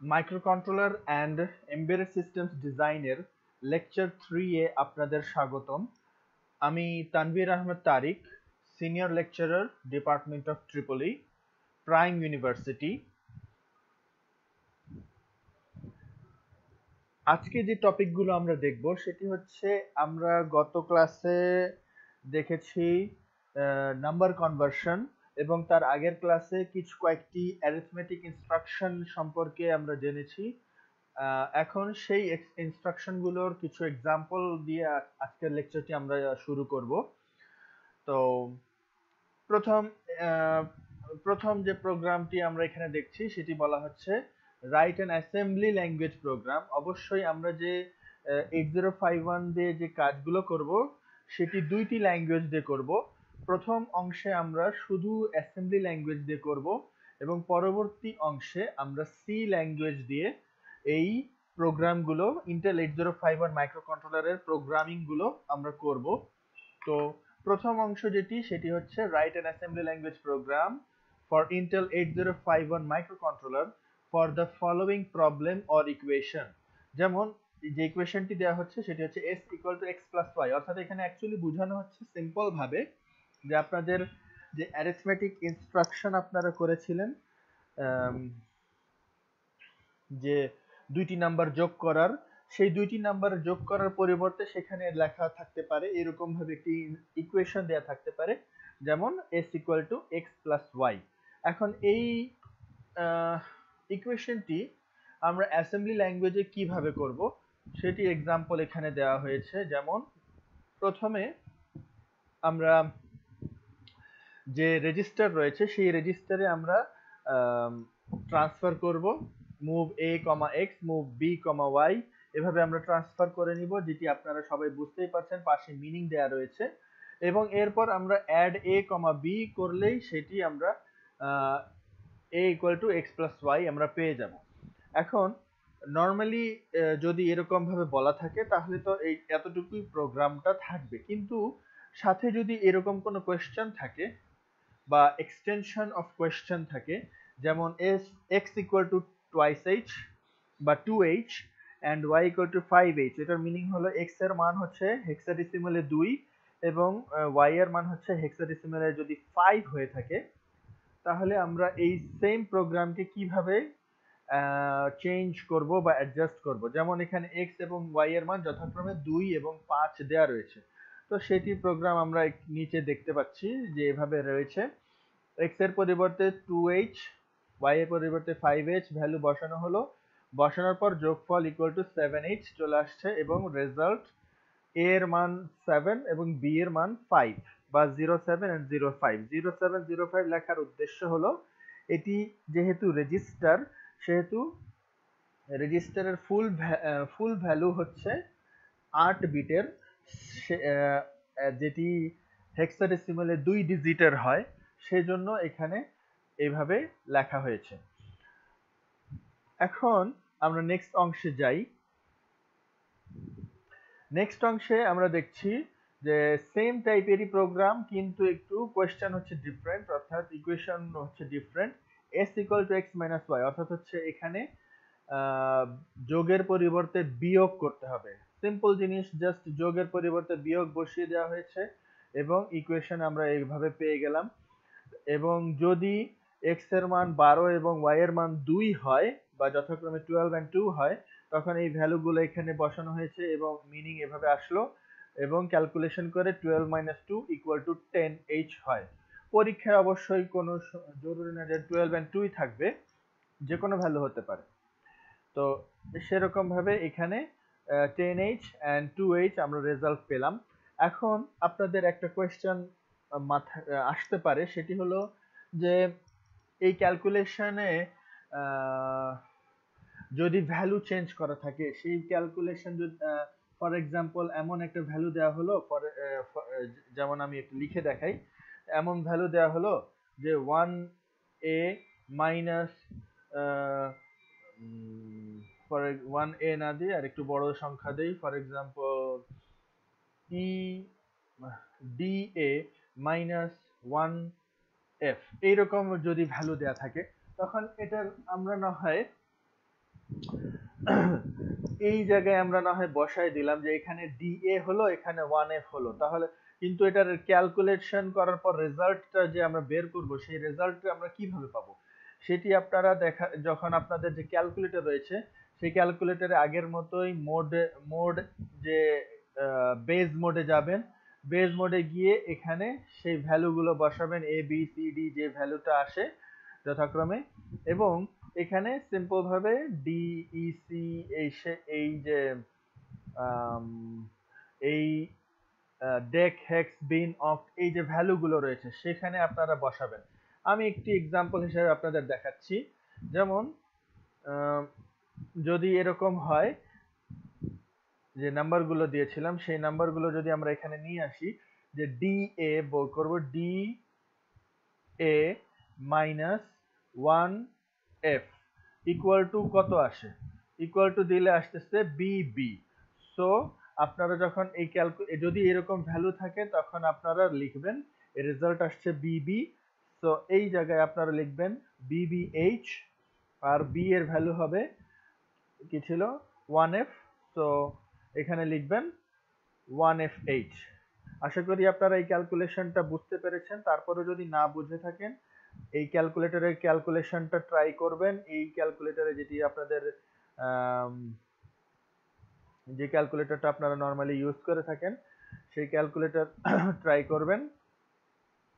Microcontroller and embedded systems ডিজাইনের lecture three এ আপনাদের স্বাগতম। আমি Tanvir Ahmed Tariq senior lecturer department of triple E Prime University আজকে যে টপিকগুলো আমরা দেখব, সেটি হচ্ছে আমরা গত ক্লাসে দেখেছি নাম্বার কনভার্সন এবং তার আগের ক্লাসে কিছু কয়েকটি অ্যারিথমেটিক ইনস্ট্রাকশন সম্পর্কে আমরা জেনেছি। এখন সেই ইনস্ট্রাকশনগুলোর কিছু এক্সাম্পল দিয়ে আজকের লেকচারটি আমরা শুরু করব। তো প্রথম প্রথম যে প্রোগ্রামটি আমরা এখানে দেখছি, সেটি বলা হচ্ছে write and assembly language program অবশ্যই আমরা যে এইট জিরো ফাইভ ওয়ান দিয়ে যে কাজগুলো করব, সেটি দুইটি ল্যাঙ্গুয়েজ দিয়ে করব। প্রথম অংশে আমরা শুধু অ্যাসেম্বলি ল্যাঙ্গুয়েজ দিয়ে করব এবং পরবর্তী অংশে আমরা সি ল্যাঙ্গুয়েজ দিয়ে এই প্রোগ্রামগুলো Intel eight zero five one মাইক্রোকন্ট্রোলারের প্রোগ্রামিংগুলো আমরা করব। তো প্রথম অংশ যেটি, সেটি হচ্ছে write and assembly language program for Intel eight zero five one microcontroller for the following problem or equation যেমন, যে ইকুয়েশনটি দেওয়া হচ্ছে, সেটি হচ্ছে S equal to X plus Y অর্থাৎ এখানে অ্যাকচুয়ালি বোঝানো হচ্ছে সিম্পল ভাবে যে আপনাদের যে অ্যারিথমেটিক ইনস্ট্রাকশন আপনারা করেছিলেন যে দুইটি নাম্বার যোগ করার, সেই দুইটি নাম্বার যোগ করার পরিবর্তে সেখানে লেখা থাকতে পারে এরকম ভাবে একটি ইকুয়েশন দেয়া থাকতে পারে, যেমন S equal to X plus Y এখন এই ইকুয়েশনটি আমরা অ্যাসেম্বলি ল্যাঙ্গুয়েজে কীভাবে করব, সেটি এক্সাম্পল এখানে দেওয়া হয়েছে। যেমন, প্রথমে আমরা যে রেজিস্টার রয়েছে, সেই রেজিস্টারে আমরা ট্রান্সফার করব। Move A comma X move B comma Y এভাবে আমরা ট্রান্সফার করে নিব, যেটি আপনারা সবাই বুঝতেই পারছেন, পাশে মিনিং দেয়া রয়েছে। এবং এরপর আমরা অ্যাড এ কমা বি করলেই সেটি আমরা A equal to X plus Y আমরা পেয়ে যাব। এখন নর্মালি যদি এরকম ভাবে বলা থাকে, তাহলে তো এই এতটুকুই প্রোগ্রামটা থাকবে। কিন্তু, সাথে যদি এরকম কোনো কোয়েশ্চেন থাকে বা এক্সটেনশন অফ কোয়েশ্চেন থাকে, যেমন S X equal to twice H বা two H and Y equal to five H এটার মিনিং হলো এক্সের মান হচ্ছে হেক্সাডেসিমেলে দুই এবং ওয়াই এর মান হচ্ছে হেক্সাডেসিমেলে যদি ফাইভ হয়ে থাকে, তাহলে আমরা এই সেম প্রোগ্রামকে কীভাবে চেঞ্জ করব বা অ্যাডজাস্ট করব? যেমন এখানে এক্স এবং ওয়াই এর মান যথাক্রমে দুই এবং পাঁচ দেওয়া রয়েছে। তো সেটি প্রোগ্রাম আমরা নিচে দেখতে পাচ্ছি যে এভাবে রয়েছে। এক্সের পরিবর্তে টু এইচ ওয়াই এর পরিবর্তে ফাইভ এইচ ভ্যালু বসানো হলো। বসানোর পর যোগফল ইকুয়াল টু সেভেন এইচ চলে আসছে এবং রেজাল্ট এ এর মান সেভেন এবং বি এর মান ফাইভ বা zero seven and zero five zero seven zero five লেখার উদ্দেশ্য হলো, এটি যেহেতু রেজিস্টার সেহেতু রেজিস্টারের ফুল ফুল ভ্যালু হচ্ছে আট বিটের যেটি হেক্সাডেসিমালে দুই ডিজিটের হয়, সেজন্য এখানে এইভাবে লেখা হয়েছে। এখন আমরা নেক্সট অংশে যাই। নেক্সট অংশে আমরা দেখছি যে সেম টাইপেরই প্রোগ্রাম কিন্তু একটু কোয়েশ্চেন হচ্ছে ডিফারেন্ট অর্থাৎ ইকুয়েশন হচ্ছে different S equal to X minus Y অর্থাৎ হচ্ছে এখানে যোগের পরিবর্তে বিয়োগ করতে হবে। সিম্পল জিনিস জাস্ট যোগের পরিবর্তে বিয়োগ বসিয়ে দেওয়া হয়েছে এবং ইকুয়েশন আমরা এইভাবে পেয়ে গেলাম। এবং যদি এক্সের মান বারো এবং ওয়াই এর মান দুই হয় বা যথাক্রমে টুয়েলভ অ্যান্ড টু হয়, তখন এই ভ্যালুগুলো এখানে বসানো হয়েছে এবং মিনিং এভাবে আসলো এবং ক্যালকুলেশন করে twelve minus two equal to ten H হয়। পরীক্ষায় অবশ্যই কোনো জরুরি না যে টুয়েলভ অ্যান্ড টুই থাকবে যে কোনো ভ্যালু হতে পারে। তো সেরকম ভাবে এখানে ten H and two H আমরা রেজাল্ট পেলাম। এখন আপনাদের একটা কোয়েশ্চেন মাথা আসতে পারে। সেটি হলো যে, এই ক্যালকুলেশনে যদি ভ্যালু চেঞ্জ করা থাকে, সেই ক্যালকুলেশন যদি ফর এক্সাম্পল এমন একটা ভ্যালু দেওয়া হলো যেমন আমি একটু লিখে দেখাই, এমন ভ্যালু দেওয়া হলো যে one A minus for one A না দিয়ে আর একটু বড় সংখ্যা দেই for example E D A minus one F এইরকম যদি ভ্যালু দেয়া থাকে, তখন এটার আমরা না হয়, এই জায়গায় আমরা না হয় বসাই দিলাম যে এখানে ডিএ হলো, এখানে ওয়ান এফ হলো। তাহলে কিন্তু এটার ক্যালকুলেশন করার পর রেজাল্টটা যে আমরা বের করব, সেই রেজাল্টটা আমরা কীভাবে পাবো? সেটি আপনারা দেখা, যখন আপনাদের যে ক্যালকুলেটর রয়েছে সেই ক্যালকুলেটরে আগের মতোই মোড মোড যে বেজ মোডে যাবেন বেজ মোডে গিয়ে এখানে সেই ভ্যালুগুলো বসাবেন এ বি সি ডি যে ভ্যালুটা আসে যথাক্রমে এবং এখানে সিম্পলভাবে ডি ই সি এই এই যে এই ডেক হেক্স বিন অফ এই যে ভ্যালুগুলো রয়েছে সেখানে আপনারা বসাবেন। আমি একটি এক্সাম্পল হিসেবে আপনাদের দেখাচ্ছি। যেমন যদি এরকম হয়, যে নাম্বারগুলো দিয়েছিলাম, সেই নাম্বারগুলো যদি আমরা এখানে নিয়ে আসি, যে ডি এ করব D A minus one F equal to কত আসে? ইকুয়াল টু দিলে আসতেছে বি বি সো আপনারা যখন এই ক্যালকু যদি এরকম ভ্যালু থাকে, তখন আপনারা লিখবেন রেজাল্ট আসছে বিবি সো এই জায়গায় আপনারা লিখবেন বিবিএইচ আর বি এর ভ্যালু হবে কি ছিল? ওয়ান এফ সো এখানে লিখবেন ওয়ান এফ এইচ আশা করি আপনারা এই ক্যালকুলেশনটা বুঝতে পেরেছেন। তারপরে যদি না বুঝে থাকেন, এই ক্যালকুলেটরের ক্যালকুলেশনটা ট্রাই করবেন। এই ক্যালকুলেটরে যেটি আপনাদের যে ক্যালকুলেটরটা আপনারা নর্মালি ইউজ করে থাকেন, সেই ক্যালকুলেটর ট্রাই করবেন।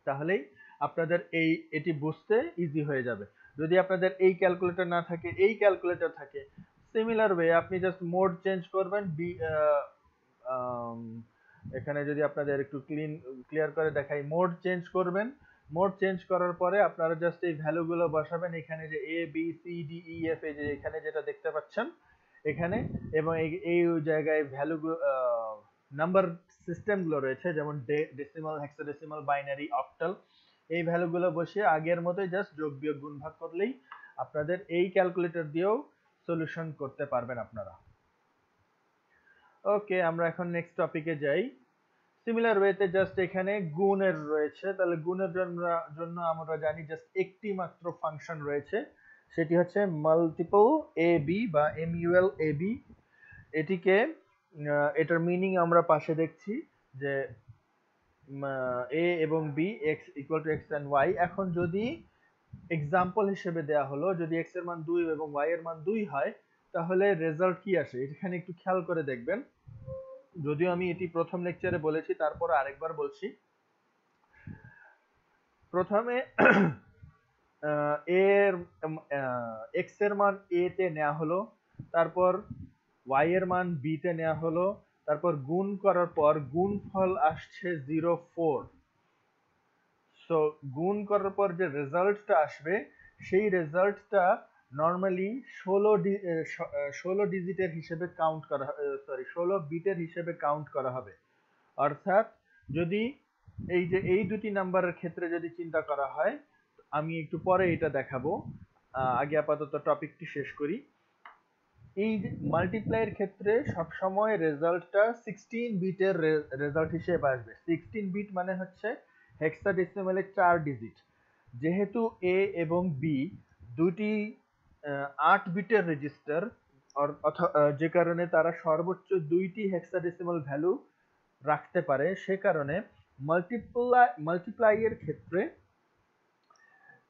তাহলেই আপনাদের এই, এটি বুঝতে ইজি হয়ে যাবে। যদি আপনাদের এই ক্যালকুলেটর না থাকে, এই ক্যালকুলেটর থাকে সিমিলার ওয়ে আপনি জাস্ট মোড চেঞ্জ করবেন বি এখানে যদি আপনাদের একটু ক্লিন ক্লিয়ার করে দেখাই মোড চেঞ্জ করবেন। মোড চেঞ্জ করার পরে আপনারা জাস্ট এই ভ্যালুগুলো বসাবেন, এখানে যে A B C D E F এই যে এখানে যেটা দেখতে পাচ্ছেন, এখানে, এবং এই জায়গায় ভ্যালু নাম্বার সিস্টেমগুলো রয়েছে, যেমন ডেসিমাল হেক্সাডেসিমাল বাইনারি অক্টাল এই ভ্যালুগুলো বসিয়ে আগের মতোই জাস্ট যোগ বিয়োগ গুণ ভাগ করলেই আপনাদের এই ক্যালকুলেটর দিয়েও সলিউশন করতে পারবেন আপনারা। ওকে আমরা এখন নেক্সট টপিকে যাই। সিমিলার ওয়েতে জাস্ট এখানে গুণের রয়েছে। তাহলে গুণের জন্য আমরা জানি জাস্ট একটি মাত্র ফাংশন রয়েছে। সেটি হচ্ছে মাল্টিপল এ বি বা M U L A B এটিকে এটার মিনিং আমরা পাশে দেখছি যে এ এবং B X equal to X and Y এখন যদি এক্সাম্পল হিসেবে দেয়া হলো, যদি এক্সের মান দুই এবং ওয়াই এর মান দুই হয়, তাহলে রেজাল্ট কি আসে? এখানে একটু খেয়াল করে দেখবেন। যদিও আমি এটি প্রথম লেকচারে বলেছি, তারপর আরেকবার বলছি। প্রথমে এর এক্সের মান এ তে নেওয়া হলো, তারপর ওয়াই এর মান বি তে নেওয়া হলো, তারপর গুণ করার পর গুণ ফল আসছে জিরো ফোর সো গুণ করার পর যে রেজাল্টটা আসবে, সেই রেজাল্টটা নর্মালি ষোলো ষোলো ডিজিটের হিসেবে কাউন্ট করা সরি ষোলো বিটের হিসেবে কাউন্ট করা হবে। অর্থাৎ যদি এই যে, এই দুটি নাম্বারের ক্ষেত্রে যদি চিন্তা করা হয়, আমি একটু পরে এটা দেখাবো। আগে আপাতত টপিকটি শেষ করি। এই মাল্টিপ্লাইয়ের ক্ষেত্রে সবসময় রেজাল্টটা সিক্সটিন বিটের রেজাল্ট হিসেবে আসবে। সিক্সটিন বিট মানে হচ্ছে হেক্সাডেসিমালের চার ডিজিট যেহেতু এ এবং বি দুটি আট বিটের রেজিস্টার যে কারণে তারা সর্বোচ্চ দুইটি হেক্সাডেসিমাল ভ্যালু রাখতে পারে, সে কারণে মাল্টিপ্লাই মাল্টিপ্লাইয়ের ক্ষেত্রে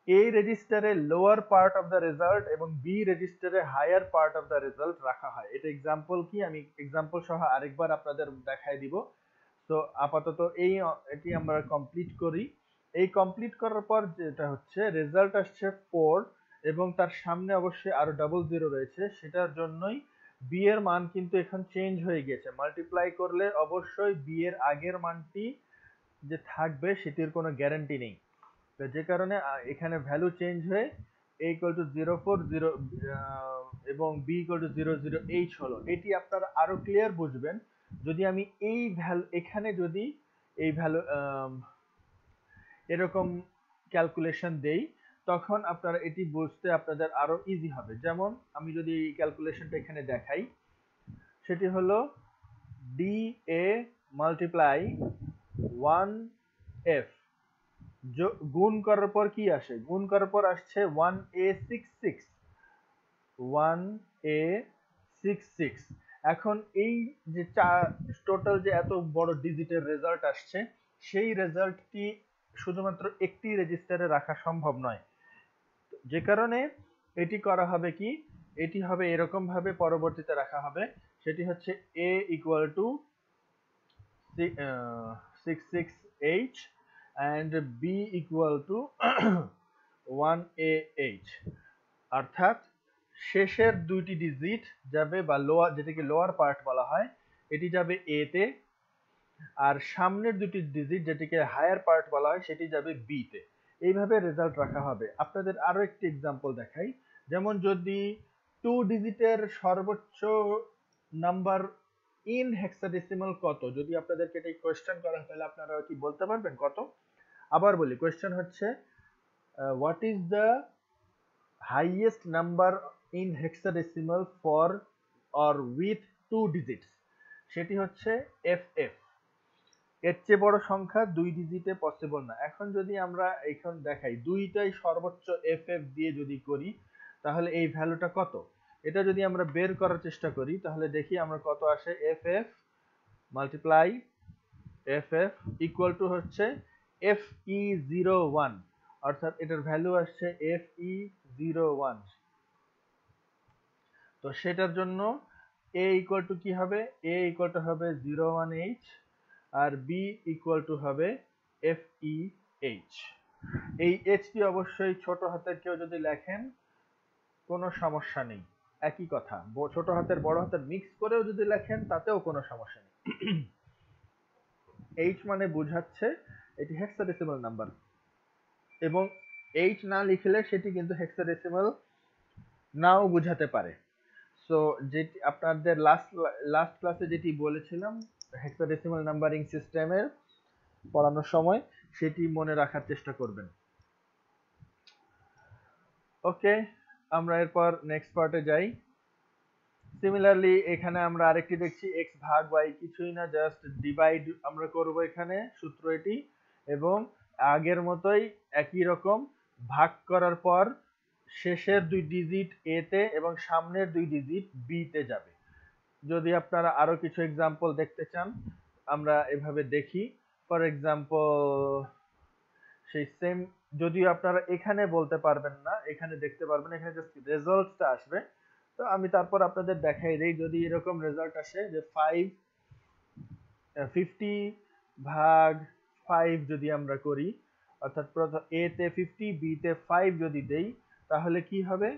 এ রেজিস্টারে lower part of the result এবং বি রেজিস্টারে higher part of the result রাখা হয়। এটা এক্সাম্পল কি? আমি এক্সাম্পল সহ আরেকবার আপনাদের দেখাই দিব। তো আপাতত এই, এটি আমরা কমপ্লিট করি। এই কমপ্লিট করার পর যেটা হচ্ছে রেজাল্ট আসছে ফোর এবং তার সামনে অবশ্যই আরও ডাবল জিরো রয়েছে। সেটার জন্যই বি এর মান কিন্তু এখন চেঞ্জ হয়ে গেছে। মাল্টিপ্লাই করলে অবশ্যই বি এর আগের মানটি যে থাকবে, সেটির কোনো গ্যারান্টি নেই। তো যে কারণে এখানে ভ্যালু চেঞ্জ হয়ে A equal to zero four zero এবং B equal to zero zero H হলো। এটি আপনারা আরও ক্লিয়ার বুঝবেন। যদি আমি এই ভ্যালু এখানে যদি এই ভ্যালু এরকম ক্যালকুলেশন দেই, তখন আপনারা এটি বুঝতে আপনাদের আরও ইজি হবে। যেমন আমি যদি এই ক্যালকুলেশনটা এখানে দেখাই, সেটি হলো D A multiply one F গুণ করার পর কি আসে? গুণ করার পর আসছে one A six six one A six six এখন এই যে টোটাল যে এত বড় ডিজিটের রেজাল্ট আসছে, সেই রেজাল্টটি শুধুমাত্র একটি রেজিস্টারে রাখা সম্ভব নয়। যে কারণে এটি করা হবে কি, এটি হবে এরকম ভাবে পরবর্তীতে রাখা হবে, সেটি হচ্ছে A equal to six six H and B equal to one A H অর্থাৎ শেষের দুইটি ডিজিট যাবে বা লোয়ার যেটাকে লোয়ার পার্ট বলা হয়, এটি যাবে এ তে, আর সামনের দুটি ডিজিট যেটিকে হায়ার পার্ট বলা হয়, সেটি যাবে বি তে। এইভাবে রেজাল্ট রাখা হবে। আপনাদের আরও একটি এক্সাম্পল দেখাই। যেমন যদি টু ডিজিটের সর্বোচ্চ নাম্বার ইন হেক্সাডেসিমাল কত? যদি আপনাদেরকে এটা কোয়েশ্চেন করা হয়, তাহলে আপনারা কি বলতে পারবেন কত? আবার বলি কোয়েশ্চেন হচ্ছে what is the highest number in hexadecimal for or with two digits সেটি হচ্ছে এফ এফ এর চেয়ে বড় সংখ্যা দুই ডিজিটে পসিবল না। এখন যদি আমরা এখন দেখাই, দুইটাই সর্বোচ্চ এফ এফ দিয়ে যদি করি, তাহলে এই ভ্যালুটা কত? এটা যদি আমরা বের করার চেষ্টা করি, তাহলে দেখি আমরা কত আসে F F multiply F equal to হচ্ছে এফ ই জিরো ওয়ান অর্থাৎ এটার ভ্যালু আসছে এফ ই জিরো ওয়ান তো সেটার জন্য এ ইকুয়াল টু কি হবে? এ ইকুয়াল টু হবে জিরো ওয়ান এইচ আর বি ইকুয়াল টু হবে এফ ই এইচ এই এইচটি অবশ্যই ছোট হাতের কেউ যদি লেখেন, কোনো সমস্যা নেই। একই কথা ছোট হাতের, বড় হাতের মিক্স করেও যদি লেখেন, তাতেও কোনো সমস্যা নেই। এইচ মানে বোঝাচ্ছে এটি হেক্সাডেসিমাল নাম্বার এবং এইচ না লিখলে সেটি কিন্তু হেক্সাডেসিমাল নাও বোঝাতে পারে। সো যেটি আপনাদের লাস্ট লাস্ট ক্লাসে যেটি বলেছিলাম হেক্সাডেসিমাল নাম্বারিং সিস্টেমের পড়ানোর সময়, সেটি মনে রাখার চেষ্টা করবেন। ওকে আমরা এরপর নেক্সট পার্টে যাই। সিমিলারলি এখানে আমরা আরেকটি দেখছি এক্স ভাগ ওয়াই কিছুই না জাস্ট ডিভাইড আমরা করব এখানে, সূত্র এটি, এবং আগের মতোই একই রকম ভাগ করার পর শেষের দুই ডিজিট এ তে এবং সামনের দুই ডিজিট বি তে যাবে। যদি আপনারা আরও কিছু এক্সাম্পল দেখতে চান, আমরা এভাবে দেখি। ফর এক্সাম্পল সেই সেম যদিও আপনারা এখানে বলতে পারবেন না, এখানে দেখতে পারবেন, এখানে জাস্ট রেজাল্টটা আসবে। তো আমি তারপর আপনাদের দেখাই দেই, যদি এরকম রেজাল্ট আসে যে ফাইভ ফিফটি ভাগ ফাইভ যদি আমরা করি, অর্থাৎ এ তে ফিফটি বি তে ফাইভ যদি দেই তাহলে কি হবে?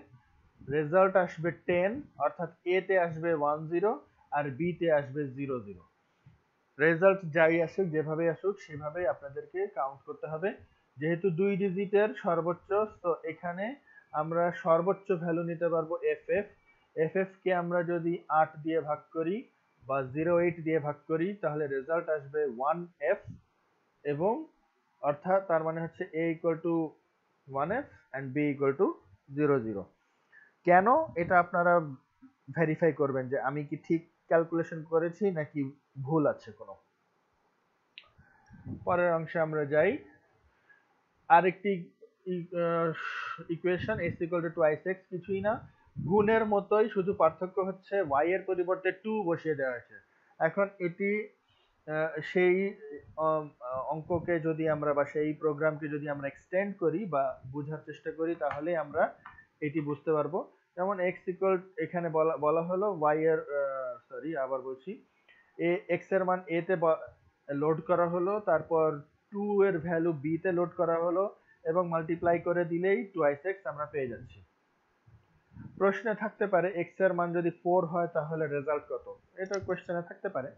রেজাল্ট আসবে টেন অর্থাৎ এ তে আসবে ওয়ান জিরো আর বি তে আসবে জিরো জিরো রেজাল্ট যাই আসুক যেভাবে আসুক, সেভাবেই আপনাদেরকে কাউন্ট করতে হবে। যেহেতু দুই ডিজিটের সর্বোচ্চ, তো এখানে আমরা সর্বোচ্চ ভ্যালু নিতে পারব এফ এফ এফ এফ কে আমরা যদি আট দিয়ে ভাগ করি বা জিরো এইট দিয়ে ভাগ করি, তাহলে রেজাল্ট আসবে ওয়ান এফ এবং অর্থাৎ তার মানে হচ্ছে A equal to one F and B equal to zero zero কেন এটা আপনারা ভেরিফাই করবেন যে আমি কি ঠিক ক্যালকুলেশন করেছি নাকি ভুল আছে কোনো? পরের অংশে আমরা যাই। আরেকটি equation S equal to twice X কিছুই না। গুণের মতোই শুধু পার্থক্য হচ্ছে ওয়াই এর পরিবর্তে টু বসিয়ে দেওয়া হয়েছে। এখন এটি সেই অঙ্ককে যদি আমরা বা সেই প্রোগ্রামকে যদি আমরা এক্সটেন্ড করি বা বোঝার চেষ্টা করি, তাহলে আমরা এটি বুঝতে পারব। যেমন এক্স ইকুয়াল এখানে বলা বলা হলো ওয়াই এর সরি আবার বলছি। এ এক্সের মান এ তে লোড করা হলো, তারপর টু এর ভ্যালু বি তে লোড করা হলো, এবং মাল্টিপ্লাই করে দিলেই টুয়াইস এক্স আমরা পেয়ে যাচ্ছি। প্রশ্নে থাকতে পারে এক্সের মান যদি ফোর হয়, তাহলে রেজাল্ট কত? এটা কোশ্চেনে থাকতে পারে।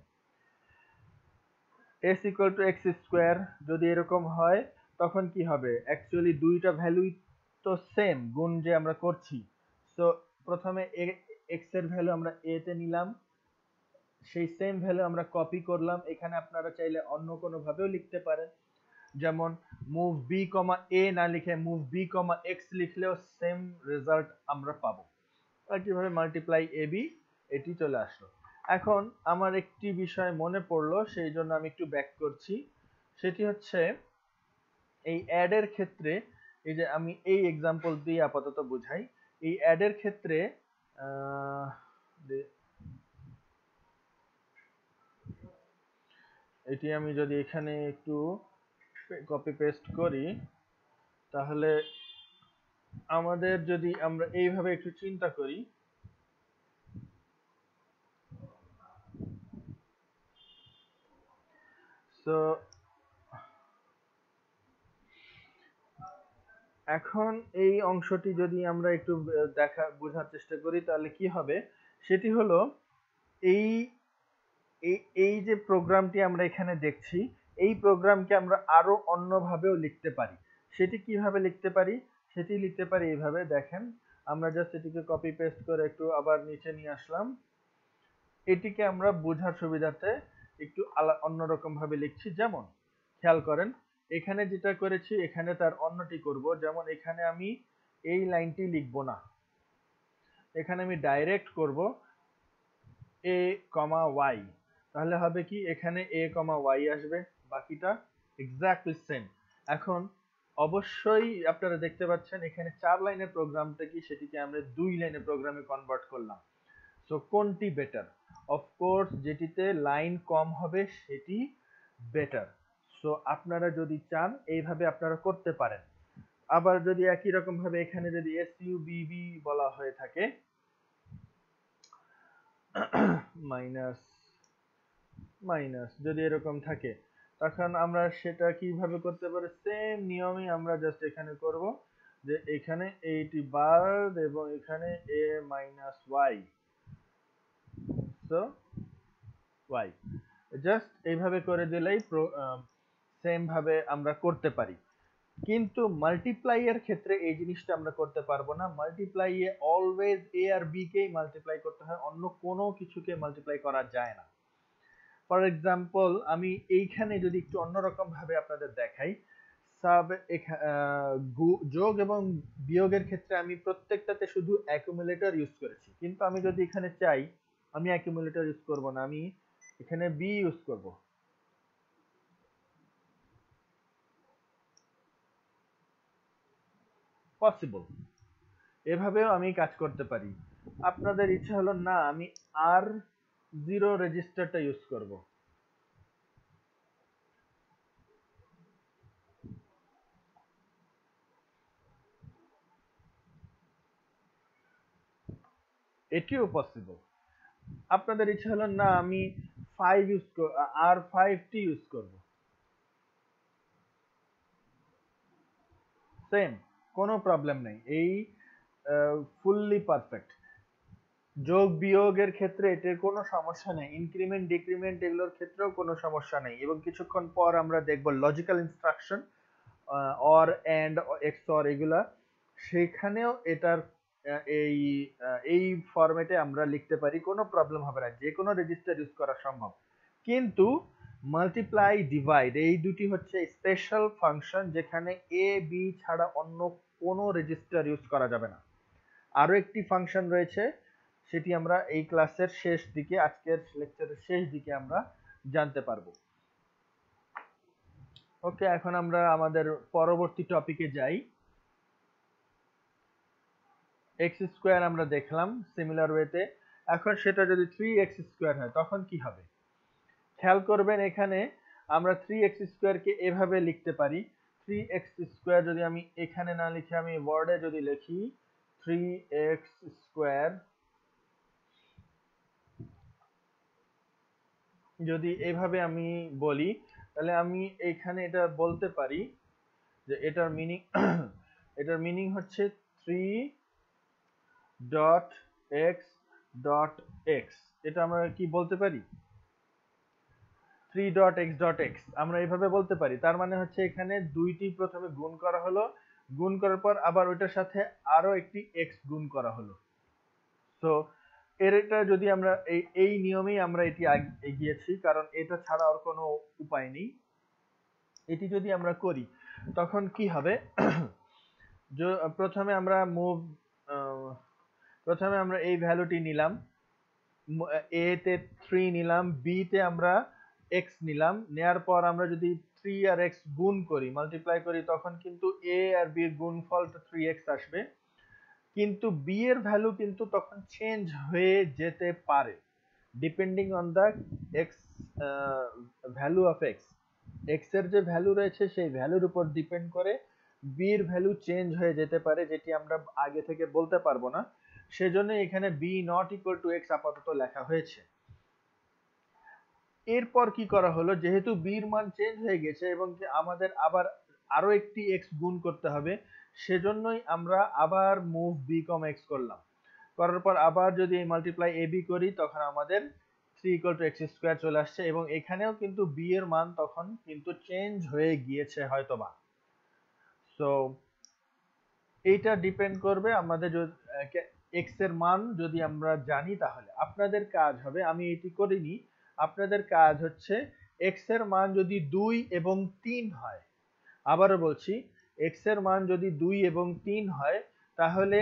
S equal to X square যদি এরকম হয়, তখন কি হবে? অ্যাকচুয়ালি দুইটা ভ্যালুই তো সেম গুণ যে আমরা করছি। তো প্রথমে এক্সের ভ্যালু আমরা এ তে নিলাম। সেই সেম ভ্যালু আমরা কপি করলাম। এখানে আপনারা চাইলে অন্য কোনো ভাবেও লিখতে পারেন। যেমন মুভ বি কমা এ না লিখে মুভ বি কমা এক্স লিখলেও সেম রেজাল্ট আমরা পাবো। আর কীভাবে মাল্টিপ্লাই এ বি এটি চলে আসলো। এখন আমার একটি বিষয় মনে পড়ল, সেই জন্য আমি একটু ব্যাক করছি। সেটি হচ্ছে, এই অ্যাড এর ক্ষেত্রে, এই যে আমি এই এক্সাম্পল দিয়ে আপাতত বুঝাই। এই অ্যাড এর ক্ষেত্রে এটি আমি যদি এখানে একটু কপি পেস্ট করি, তাহলে আমাদের যদি আমরা এইভাবে একটু চিন্তা করি তো, এখন এই অংশটি যদি আমরা একটু দেখা, বোঝার চেষ্টা করি, তাহলে কি হবে? সেটি হলো, এই এই যে প্রোগ্রামটি আমরা এখানে দেখছি, এই প্রোগ্রামকে আমরা আরও অন্যভাবেও লিখতে পারি। সেটি কীভাবে লিখতে পারি? সেটি লিখতে পারি এইভাবে, দেখেন, আমরা জাস্ট এটিকে কপি পেস্ট করে একটু আবার নিচে নিয়ে আসলাম। এটিকে আমরা বোঝার সুবিধাতে একটু অন্যরকম ভাবে লিখছি। যেমন, খেয়াল করেন, এখানে যেটা করেছি, এখানে তার অন্যটি করব। যেমন, এখানে আমি এই লাইনটি লিখব না। এখানে আমি ডাইরেক্ট করব এ কমা ওয়াই তাহলে হবে কি, এখানে এ কমা ওয়াই আসবে, বাকিটা এক্স্যাক্টলি সেম এখন, অবশ্যই আপনারা দেখতে পাচ্ছেন, এখানে চার লাইনের প্রোগ্রামটা কি, সেটিকে আমরা দুই লাইনের প্রোগ্রামে কনভার্ট করলাম। সো কোনটি বেটার অফকোর্স যেটিতে লাইন কম হবে, সেটি বেটার সো আপনারা যদি চান, এইভাবে আপনারা করতে পারেন। আবার যদি একই রকম ভাবে এখানে যদি এস ইউ বিবি বলা হয়ে থাকে মাইনাস মাইনাস যদি এরকম থাকে, তখন আমরা সেটা কীভাবে করতে পারি? সেম নিয়মই আমরা জাস্ট এখানে করব, যে এখানে এইটি বার এবং এখানে A minus Y so Y just এইভাবে করে দিলেই সেম ভাবে আমরা করতে পারি। কিন্তু মাল্টিপ্লাই এর ক্ষেত্রে এই জিনিসটা আমরা করতে পারব না। মাল্টিপ্লাই এ অলওয়েজ এ আর বি কেই মাল্টিপ্লাই করতে হয়, অন্য কোনো কিছুকে মাল্টিপ্লাই করা যায় না। ফর এক্সাম্পল আমি এইখানে যদি একটু অন্যরকম ভাবে আপনাদের দেখাই সাব যোগ এবং বিয়োগের ক্ষেত্রে আমি প্রত্যেকটাতে শুধু অ্যাকুমুলেটর ইউজ করেছি। কিন্তু আমি যদি এখানে চাই আমি অ্যাকুমুলেটর ইউজ করব না, আমি এখানে বি ইউজ করব। পসিবল এভাবেও আমি কাজ করতে পারি। আপনাদের ইচ্ছা হলো, না, আমি আর জিরো রেজিস্টারটা ইউজ করব। এটিও পসিবল আপনাদের ইচ্ছা হলো, না, আমি ফাইভ ইউজ আর ফাইভটি ইউজ করব। সেম কোনো প্রবলেম নেই। এই ফুললি পারফেক্ট যোগ বিয়োগের ক্ষেত্রে এটার কোনো সমস্যা নেই। ইনক্রিমেন্ট ডিক্রিমেন্ট এগুলোর ক্ষেত্রেও কোনো সমস্যা নেই। এবং কিছুক্ষণ পর আমরা দেখব logical instruction or and XOR এগুলা। সেখানেও এটার এই এই ফরম্যাটে আমরা লিখতে পারি, কোনো প্রবলেম হবে না যে কোনো রেজিস্টার ইউজ করা সম্ভব। কিন্তু মাল্টিপ্লাই ডিভাইড এই দুটি হচ্ছে স্পেশাল ফাংশন যেখানে এ বি ছাড়া অন্য কোনো রেজিস্টার ইউজ করা যাবে না। আরও একটি ফাংশন রয়েছে, সেটি আমরা এই ক্লাসের শেষ দিকে, আজকের লেকচারের শেষ দিকে আমরা জানতে পারব। ওকে এখন আমরা আমাদের পরবর্তী টপিকে যাই। এক্স স্কোয়ার আমরা দেখলাম সিমিলার ওয়েতে এখন সেটা যদি থ্রি এক্স স্কোয়ার হয়, তখন কি হবে? খেয়াল করবেন এখানে আমরা থ্রি এক্স স্কোয়ারকে এভাবে লিখতে পারি। থ্রি এক্স স্কোয়ার যদি আমি এখানে না লিখে আমি ওয়ার্ডে যদি লিখি থ্রি এক্স স্কোয়ার যদি এভাবে আমি বলি, তাহলে আমি এখানে এটা বলতে পারি যে এটার মিনিং এটার মিনিং হচ্ছে three dot X dot X এটা আমরা কি বলতে পারি? Three dot X dot X আমরা এইভাবে বলতে পারি। তার মানে হচ্ছে এখানে দুইটি প্রথমে গুণ করা হলো। গুণ করার পর আবার ওইটার সাথে আরও একটি এক্স গুণ করা হলো। তো এটা যদি আমরা এই এই নিয়মেই আমরা এটি এগিয়েছি, কারণ এটা ছাড়া আর কোনো উপায় নেই। এটি যদি আমরা করি, তখন কি হবে? প্রথমে আমরা মুভ প্রথমে আমরা এই ভ্যালুটি নিলাম এ তে থ্রি নিলাম বি তে আমরা এক্স নিলাম, নেয়ার পর আমরা যদি থ্রি আর এক্স গুণ করি মাল্টিপ্লাই করি, তখন কিন্তু এ আর বি এর গুণফলটা থ্রি এক্স আসবে। কিন্তু বি এর ভ্যালু কিন্তু তখন চেঞ্জ হয়ে যেতে পারে depending on the X value of X এক্সের যে ভ্যালু রয়েছে, সেই ভ্যালুর উপর ডিপেন্ড করে বি এর ভ্যালু চেঞ্জ হয়ে যেতে পারে, যেটি আমরা আগে থেকে বলতে পারব না। সেজন্য এখানে B not equal to X আপাতত লেখা হয়েছে। এরপর কি করা হলো? যেহেতু বির মান চেঞ্জ হয়ে গেছে এবং আমাদের আবার আরও একটি এক্স গুণ করতে হবে, সেজন্যই আমরা আবার মুভ বি কম এক্স করলাম। করার পর আবার যদি এই মাল্টিপ্লাই এ বি করি, তখন আমাদের three equal to X square চলে আসছে এবং এখানেও কিন্তু বি এর মান তখন কিন্তু চেঞ্জ হয়ে গিয়েছে হয়তোবা। সো এইটা ডিপেন্ড করবে আমাদের এক্সের মান যদি আমরা জানি তাহলে। আপনাদের কাজ হবে, আমি এটি করিনি, আপনাদের কাজ হচ্ছে এক্সের মান যদি দুই এবং তিন হয়, আবারও বলছি এক্সের মান যদি দুই এবং তিন হয়, তাহলে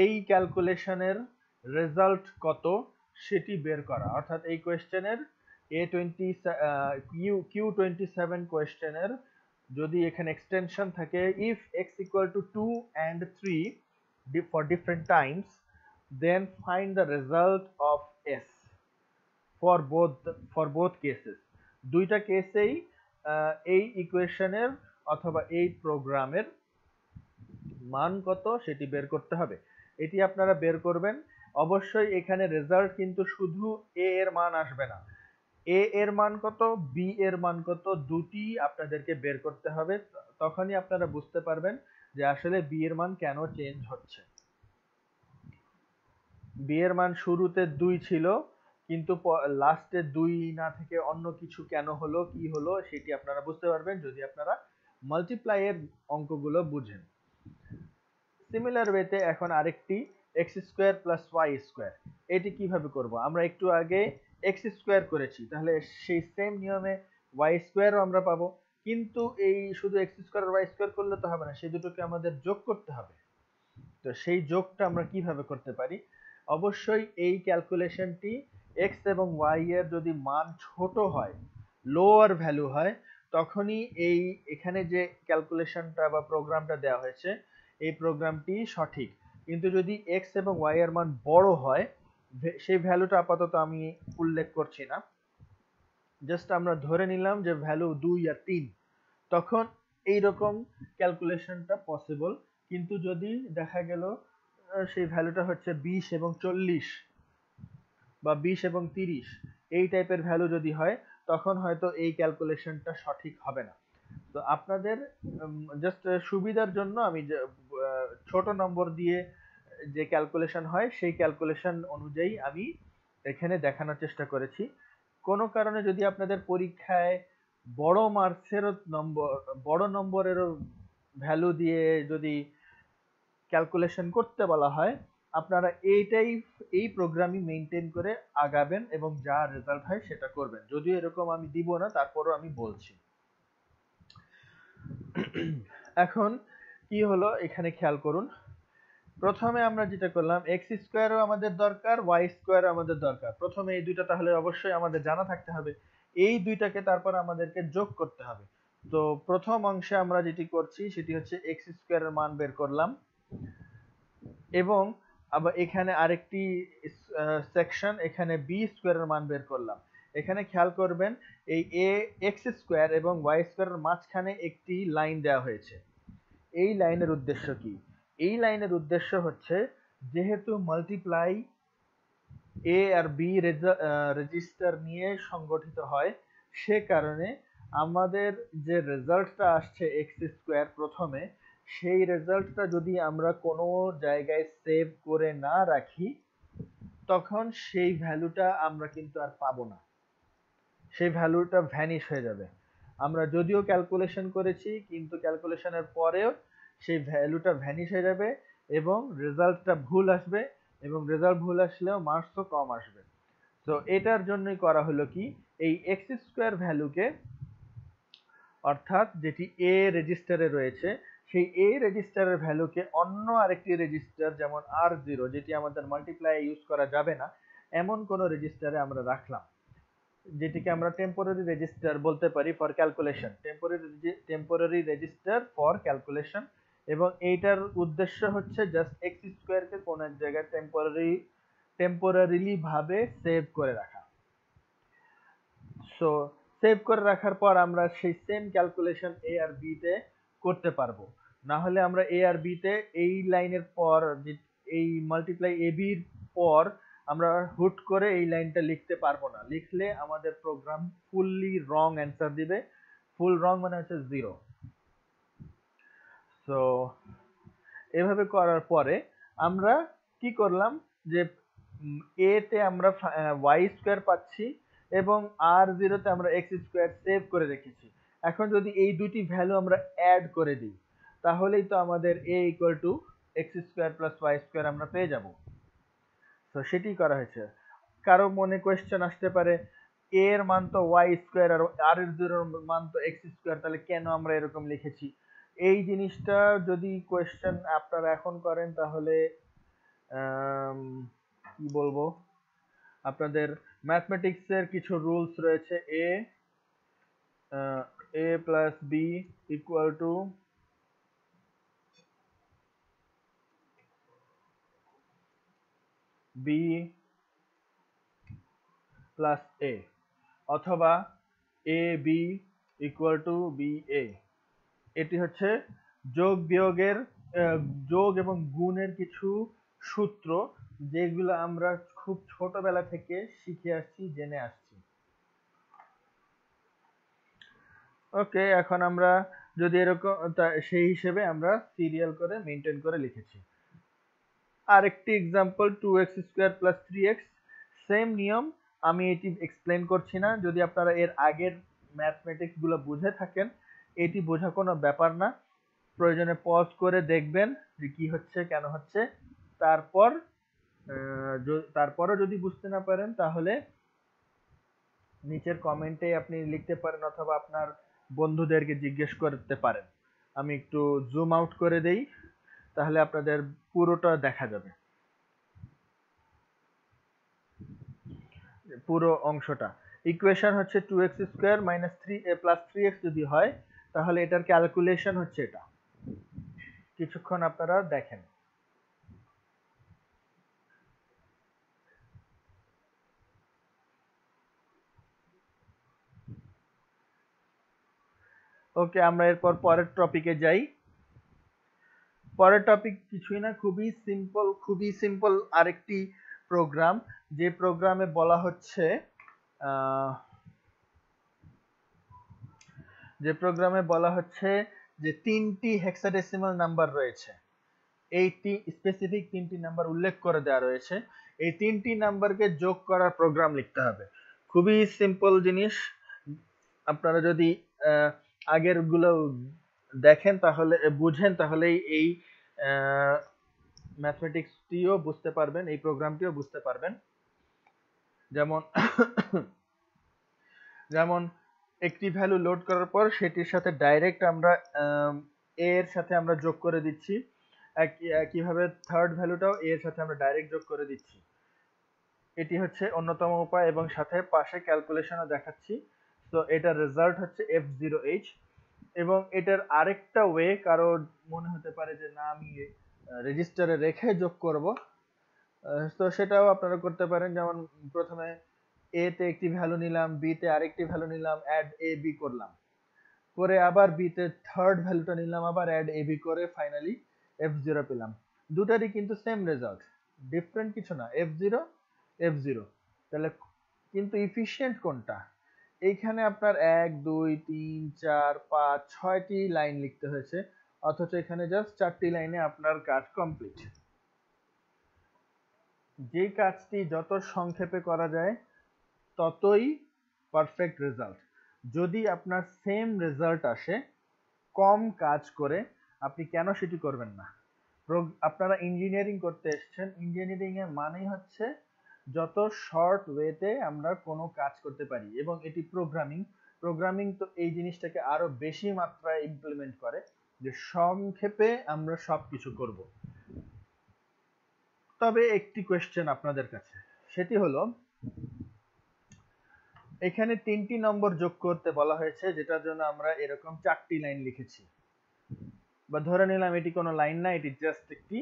এই ক্যালকুলেশনের রেজাল্ট কত? সেটি বের করা। অর্থাৎ এই কোয়েশ্চেনের A twenty Q Q twenty seven কোয়েশ্চেনের যদি এখানে এক্সটেনশন থাকে if X equal to two and three for different times then find the result of S for both for both cases দুইটা কেসেই এই ইকুয়েশনের অথবা এই প্রোগ্রামের মান কত সেটি বের করতে হবে। এটি আপনারা বের করবেন। অবশ্যই এখানে রেজাল্ট কিন্তু শুধু এ এর মান আসবে না। এ এর মান কত বি এর মান কত, দুটি আপনাদেরকে বের করতে হবে। তখনই আপনারা বুঝতে পারবেন যে আসলে বি এর মান কেন চেঞ্জ হচ্ছে? বি এর মান শুরুতে দুই ছিল, কিন্তু লাস্টে দুই না থেকে অন্য কিছু কেন হলো, কি হলো, সেটি আপনারা বুঝতে পারবেন যদি আপনারা মাল্টিপ্লাই এর অঙ্কগুলো বুঝেন। সিমিলার ওয়েতে এখন আরেকটি X square plus Y square এটি কীভাবে করব? আমরা একটু আগে এক্স স্কোয়ার করেছি, তাহলে সেই সেম নিয়মে ওয়াই স্কোয়ারও আমরা পাবো। কিন্তু এই শুধু এক্স স্কোয়ার ওয়াই স্কোয়ার করলে তো হবে না, সেই দুটোকে আমাদের যোগ করতে হবে। তো সেই যোগটা আমরা কীভাবে করতে পারি? অবশ্যই এই ক্যালকুলেশনটি এক্স এবং ওয়াই এর যদি মান ছোট হয় লোয়ার ভ্যালু হয়, তখনই এই এখানে যে ক্যালকুলেশনটা বা প্রোগ্রামটা দেওয়া হয়েছে, এই প্রোগ্রামটি সঠিক। কিন্তু যদি এক্স এবং ওয়াই এর মান বড় হয় সেই ভ্যালুটা আপাতত আমি উল্লেখ করছি না। জাস্ট আমরা ধরে নিলাম যে ভ্যালু দুই আর তিন। তখন এই রকম ক্যালকুলেশনটা পসিবল কিন্তু যদি দেখা গেল সেই ভ্যালুটা হচ্ছে বিশ এবং চল্লিশ বা বিশ এবং তিরিশ, এই টাইপের ভ্যালু যদি হয়, তখন হয়তো এই ক্যালকুলেশনটা সঠিক হবে না। তো আপনাদের জাস্ট সুবিধার জন্য আমি ছোট নম্বর দিয়ে যে ক্যালকুলেশন হয়, সেই ক্যালকুলেশন অনুযায়ী আমি এখানে দেখানোর চেষ্টা করেছি। কোনো কারণে যদি আপনাদের পরীক্ষায় বড় মার্কসেরও নম্বর, বড় নম্বরেরও ভ্যালু দিয়ে যদি ক্যালকুলেশন করতে বলা হয়, আপনারা এইটাই, এই প্রোগ্রামই মেনটেন করে আগাবেন এবং যা রেজাল্ট হয় সেটা করবেন। যদিও এরকম আমি দিব না, তারপরও আমি বলছি। এখন কি হলো এখানে খেয়াল করুন। প্রথমে আমরা যেটা করলাম এক্স স্কোয়ারও আমাদের দরকার ওয়াই স্কোয়ারও আমাদের দরকার। প্রথমে এই দুইটা তাহলে অবশ্যই আমাদের জানা থাকতে হবে। এই দুইটাকে তারপর আমাদেরকে যোগ করতে হবে। তো প্রথম অংশে আমরা যেটি করছি, সেটি হচ্ছে এক্স স্কোয়ারের মান বের করলাম। এবং আবার এখানে আরেকটি সেকশন এখানে বি স্কোয়ারের মান বের করলাম। এখানে খেয়াল করবেন, এই এ এক্স স্কোয়ার এবং ওয়াই স্কোয়ারের মাঝখানে একটি লাইন দেওয়া হয়েছে। এই লাইনের উদ্দেশ্য কি? এই লাইনের উদ্দেশ্য হচ্ছে, যেহেতু মাল্টিপ্লাই এ আর বি রেজিস্টার নিয়ে সংগঠিত হয়। সে কারণে আমাদের যে রেজাল্টটা আসছে এক্স স্কোয়ার প্রথমে, সেই রেজাল্টটা যদি আমরা কোনো জায়গায় সেভ করে না রাখি, তখন সেই ভ্যালুটা আমরা কিন্তু আর পাবো না। সেই ভ্যালুটা ভ্যানিশ হয়ে যাবে। আমরা যদিও ক্যালকুলেশন করেছি, কিন্তু ক্যালকুলেশনের পরেও সেই ভ্যালুটা ভ্যানিশ হয়ে যাবে এবং রেজাল্টটা ভুল আসবে। এবং রেজাল্ট ভুল আসলেও মার্কসও কম আসবে। তো এটার জন্যই করা হলো কি? এই এক্স স্কোয়ার ভ্যালুকে অর্থাৎ যেটি এ রেজিস্টারে রয়েছে, সেই এ রেজিস্টারের ভ্যালুকে অন্য আরেকটি রেজিস্টার যেমন আর জিরো যেটি আমাদের মাল্টিপ্লাই ইউজ করা যাবে না, এমন কোন রেজিস্টারে আমরা রাখলাম। যেটিকে আমরা টেম্পোরারি রেজিস্টার বলতে পারি for calculation temporary temporary register for calculation এবং এইটার উদ্দেশ্য হচ্ছে জাস্ট এক্স স্কোয়ারকে কোন এক জায়গায় টেম্পোরারি টেম্পোরারিলি ভাবে সেভ করে রাখা। সো সেভ করে রাখার পর আমরা সেই সেম ক্যালকুলেশন এ আর বি তে করতে পারব। না হলে আমরা এ আর বি তে এই লাইনের পর এই মাল্টিপ্লাই এ বির পর আমরা হুট করে এই লাইনটা লিখতে পারব না। লিখলে আমাদের প্রোগ্রাম ফুললি রং অ্যান্সার দিবে। ফুল রং মানে হচ্ছে জিরো সো এভাবে করার পরে আমরা কি করলাম যে এ তে আমরা ওয়াই স্কোয়ার পাচ্ছি এবং আর জিরোতে আমরা এক্স স্কোয়ার সেভ করে রেখেছি। এখন যদি এই দুটি ভ্যালু আমরা অ্যাড করে দিই, তাহলেই তো আমাদের A equal to X square plus Y square আমরা পেয়ে যাব। তো সেটি করা হয়েছে। কারও মনে কোয়েশ্চেন আসতে পারে এর মান তো ওয়াই স্কোয়ার আর আর এর জিরোর মান তো এক্স স্কোয়ার তাহলে কেন আমরা এরকম লিখেছি? এই জিনিসটা যদি কোয়েশ্চেন আপনারা এখন করেন, তাহলে কি বলব? আপনাদের ম্যাথমেটিক্স এর কিছু রুলস রয়েছে। A A plus B equal to B plus A অথবা A B equal to B A এটি হচ্ছে যোগ বিয়োগের যোগ এবং গুণের কিছু সূত্র যেগুলো আমরা খুব ছোটবেলা থেকে শিখে আসছি, জেনে আসছি। ওকে, এখন আমরা যদি এরকম সেই হিসেবে আমরা সিরিয়াল করে মেনটেন করে লিখেছি। আরেকটি example two X square plus three X same নিয়ম, আমি এটি এক্সপ্লেন করছি না। যদি আপনারা এর আগের ম্যাথমেটিক্সগুলো বুঝে থাকেন এটি বোঝা কোনো ব্যাপার না। প্রয়োজনে পজ করে দেখবেন যে কি হচ্ছে, কেন হচ্ছে। তারপর তারপরও যদি বুঝতে না পারেন, তাহলে নিচের কমেন্টে আপনি লিখতে পারেন অথবা আপনার বন্ধুদেরকে জিজ্ঞেস করতে পারেন। আমি একটু জুম আউট করে দেই, তাহলে আপনাদের পুরোটা দেখা যাবে। পুরো অংশটা। ইকুয়েশন হচ্ছে two X square minus three A plus three X যদি হয় তাহলে এটার ক্যালকুলেশন হচ্ছে এটা। কিছুক্ষণ আপনারা দেখেন। ওকে আমরা এরপর পরের টপিকে যাই। পরের টপিক কিছুই না, খুবই সিম্পল খুবই সিম্পল আরেকটি প্রোগ্রাম যে প্রোগ্রামে বলা হচ্ছে যে প্রোগ্রামে বলা হচ্ছে যে তিনটি হেক্সাডেসিমাল নাম্বার রয়েছে। এই স্পেসিফিক তিনটি নাম্বার উল্লেখ করে দেওয়া রয়েছে। এই তিনটি নাম্বারকে যোগ করার প্রোগ্রাম লিখতে হবে। খুবই সিম্পল জিনিস। আপনারা যদি আগেরগুলো দেখেন তাহলে, বুঝেন তাহলেই এই ম্যাথমেটিক্সটিও বুঝতে পারবেন, এই প্রোগ্রামটিও বুঝতে পারবেন। যেমন যেমন একটি ভ্যালু লোড করার পর সেটির সাথে ডাইরেক্ট আমরা এ এর সাথে আমরা যোগ করে দিচ্ছি। কীভাবে থার্ড ভ্যালুটাও এ এর সাথে আমরা ডাইরেক্ট যোগ করে দিচ্ছি। এটি হচ্ছে অন্যতম উপায় এবং সাথে পাশে ক্যালকুলেশনও দেখাচ্ছি। তো এটার রেজাল্ট হচ্ছে এফ জিরো এইচ এবং এটার আরেকটা ওয়ে কারও মনে হতে পারে যে না, আমি রেজিস্টারে রেখে যোগ করব। তো সেটাও আপনারা করতে পারেন। যেমন প্রথমে এ তে একটি ভ্যালু নিলাম বি তে আরেকটি ভ্যালু নিলাম অ্যাড এ বি করলাম। করে আবার বি তে থার্ড ভ্যালুটা নিলাম, আবার অ্যাড এ বি করে ফাইনালি এফ জিরো পেলাম। দুটারই কিন্তু সেম রেজাল্ট ডিফারেন্ট কিছু না এফ জিরো এফ জিরো তাহলে কিন্তু ইফিশিয়েন্ট কোনটা? এইখানে আপনার এক, দুই, তিন, চার, পাঁচ, ছয়টি লাইন লিখতে হয়েছে, অথচ এখানে জাস্ট চারটি লাইনে আপনার কাজ কমপ্লিট যে কাজটি যত সংক্ষেপে করা যায় ততই পারফেক্ট রেজাল্ট যদি আপনার সেম রেজাল্ট আসে, কম কাজ করে, আপনি কেন সেটি করবেন না? আপনারা ইঞ্জিনিয়ারিং করতে এসছেন। ইঞ্জিনিয়ারিং এর মানেই হচ্ছে যত শর্ট ওয়েতে আমরা কোনো কাজ করতে পারি এবং এটি প্রোগ্রামিং প্রোগ্রামিং তো এই জিনিসটাকে আরও বেশি মাত্রায় ইমপ্লিমেন্ট করে যে সংক্ষেপে আমরা সব কিছু করব। তবে একটি কোয়েশ্চেন আপনাদের কাছে। সেটি হলো এখানে তিনটি নম্বর যোগ করতে বলা হয়েছে, যেটার জন্য আমরা এরকম চারটি লাইন লিখেছি। বা ধরে নিলাম, এটি কোনো লাইন না, এটি জাস্ট একটি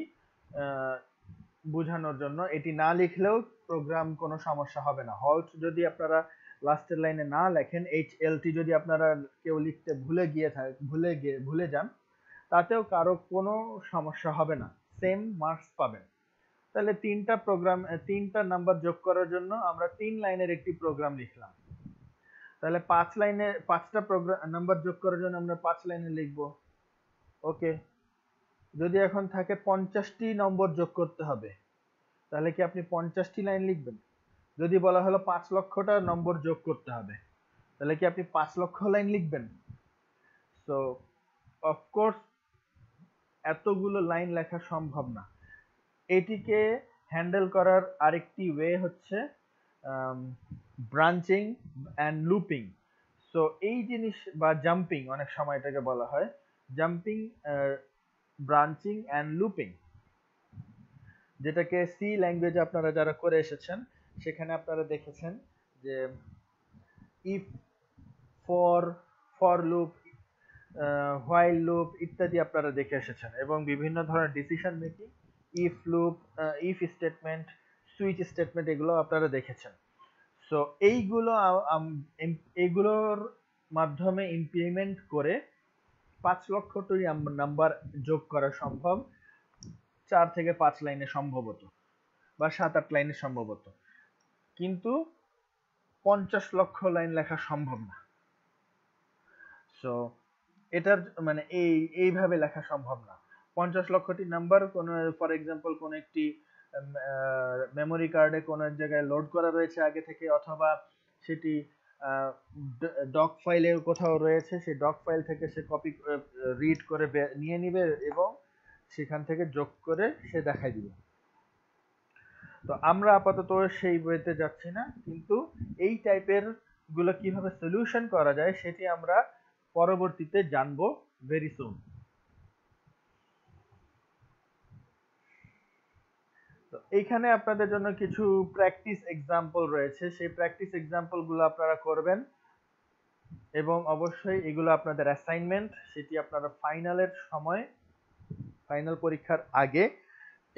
বোঝানোর জন্য। এটি না লিখলেও প্রোগ্রাম কোনো সমস্যা হবে না। হল্ট যদি আপনারা লাস্টের লাইনে না লেখেন এইচ এল টি যদি আপনারা কেউ লিখতে ভুলে গিয়ে থাকে ভুলে গিয়ে ভুলে যান, তাতেও কারও কোনো সমস্যা হবে না। সেম মার্কস পাবেন। তাহলে তিনটা প্রোগ্রাম তিনটা নাম্বার যোগ করার জন্য আমরা তিন লাইনের একটি প্রোগ্রাম লিখলাম। তাহলে পাঁচ লাইনে, পাঁচটা প্রোগ্রাম নাম্বার যোগ করার জন্য আমরা পাঁচ লাইনে লিখব। ওকে যদি এখন থাকে পঞ্চাশটি নম্বর যোগ করতে হবে, তাহলে কি আপনি পঞ্চাশটি লাইন লিখবেন? যদি বলা হলো পাঁচ লক্ষটা নম্বর যোগ করতে হবে, তাহলে কি আপনি পাঁচ লক্ষ লাইন লিখবেন? সো অফকোর্স এতগুলো লাইন লেখা সম্ভব না। এটিকে হ্যান্ডেল করার আরেকটি ওয়ে হচ্ছে ব্রাঞ্চিং অ্যান্ড লুপিং সো এই জিনিস বা জাম্পিং অনেক সময় এটাকে বলা হয়। জাম্পিং ব্রাঞ্চিং অ্যান্ড লুপিং যেটাকে সি ল্যাঙ্গুয়েজে আপনারা যারা করে এসেছেন, সেখানে আপনারা দেখেছেন যে if for for loop while loop ইত্যাদি আপনারা দেখে এসেছেন এবং বিভিন্ন ধরনের decision making if loop if statement switch statement এগুলো আপনারা দেখেছেন। সো এইগুলো এইগুলোর মাধ্যমে ইমপ্লিমেন্ট করে পাঁচ লক্ষটি নাম্বার যোগ করা সম্ভব। চার থেকে পাঁচ লাইনে সম্ভবত বা সাত আট লাইনে সম্ভবত। কিন্তু পঞ্চাশ লক্ষ লাইন লেখা সম্ভব না। সো এটার মানে এই, এইভাবে লেখা সম্ভব না। পঞ্চাশ লক্ষটি নাম্বার কোন ফর এক্সাম্পল কোন একটি মেমোরি কার্ডে কোন এক জায়গায় লোড করা রয়েছে আগে থেকে, অথবা সেটি ডক ফাইলে কোথাও রয়েছে, সেই ডক ফাইল থেকে সে কপি রিড করে নিয়ে নিবে এবং সেখান থেকে যোগ করে সে দেখাই দিবে। তো আমরা আপাতত সেই বইতে যাচ্ছি না, কিন্তু এই টাইপেরগুলো কীভাবে সলিউশন করা যায় সেটি আমরা পরবর্তীতে জানব ভেরি সুন তো এইখানে আপনাদের জন্য কিছু প্র্যাকটিস এক্সাম্পল রয়েছে। সেই প্র্যাকটিস এক্সাম্পলগুলো আপনারা করবেন এবং অবশ্যই এগুলো আপনাদের অ্যাসাইনমেন্ট সেটি আপনারা ফাইনালের সময় ফাইনাল পরীক্ষার আগে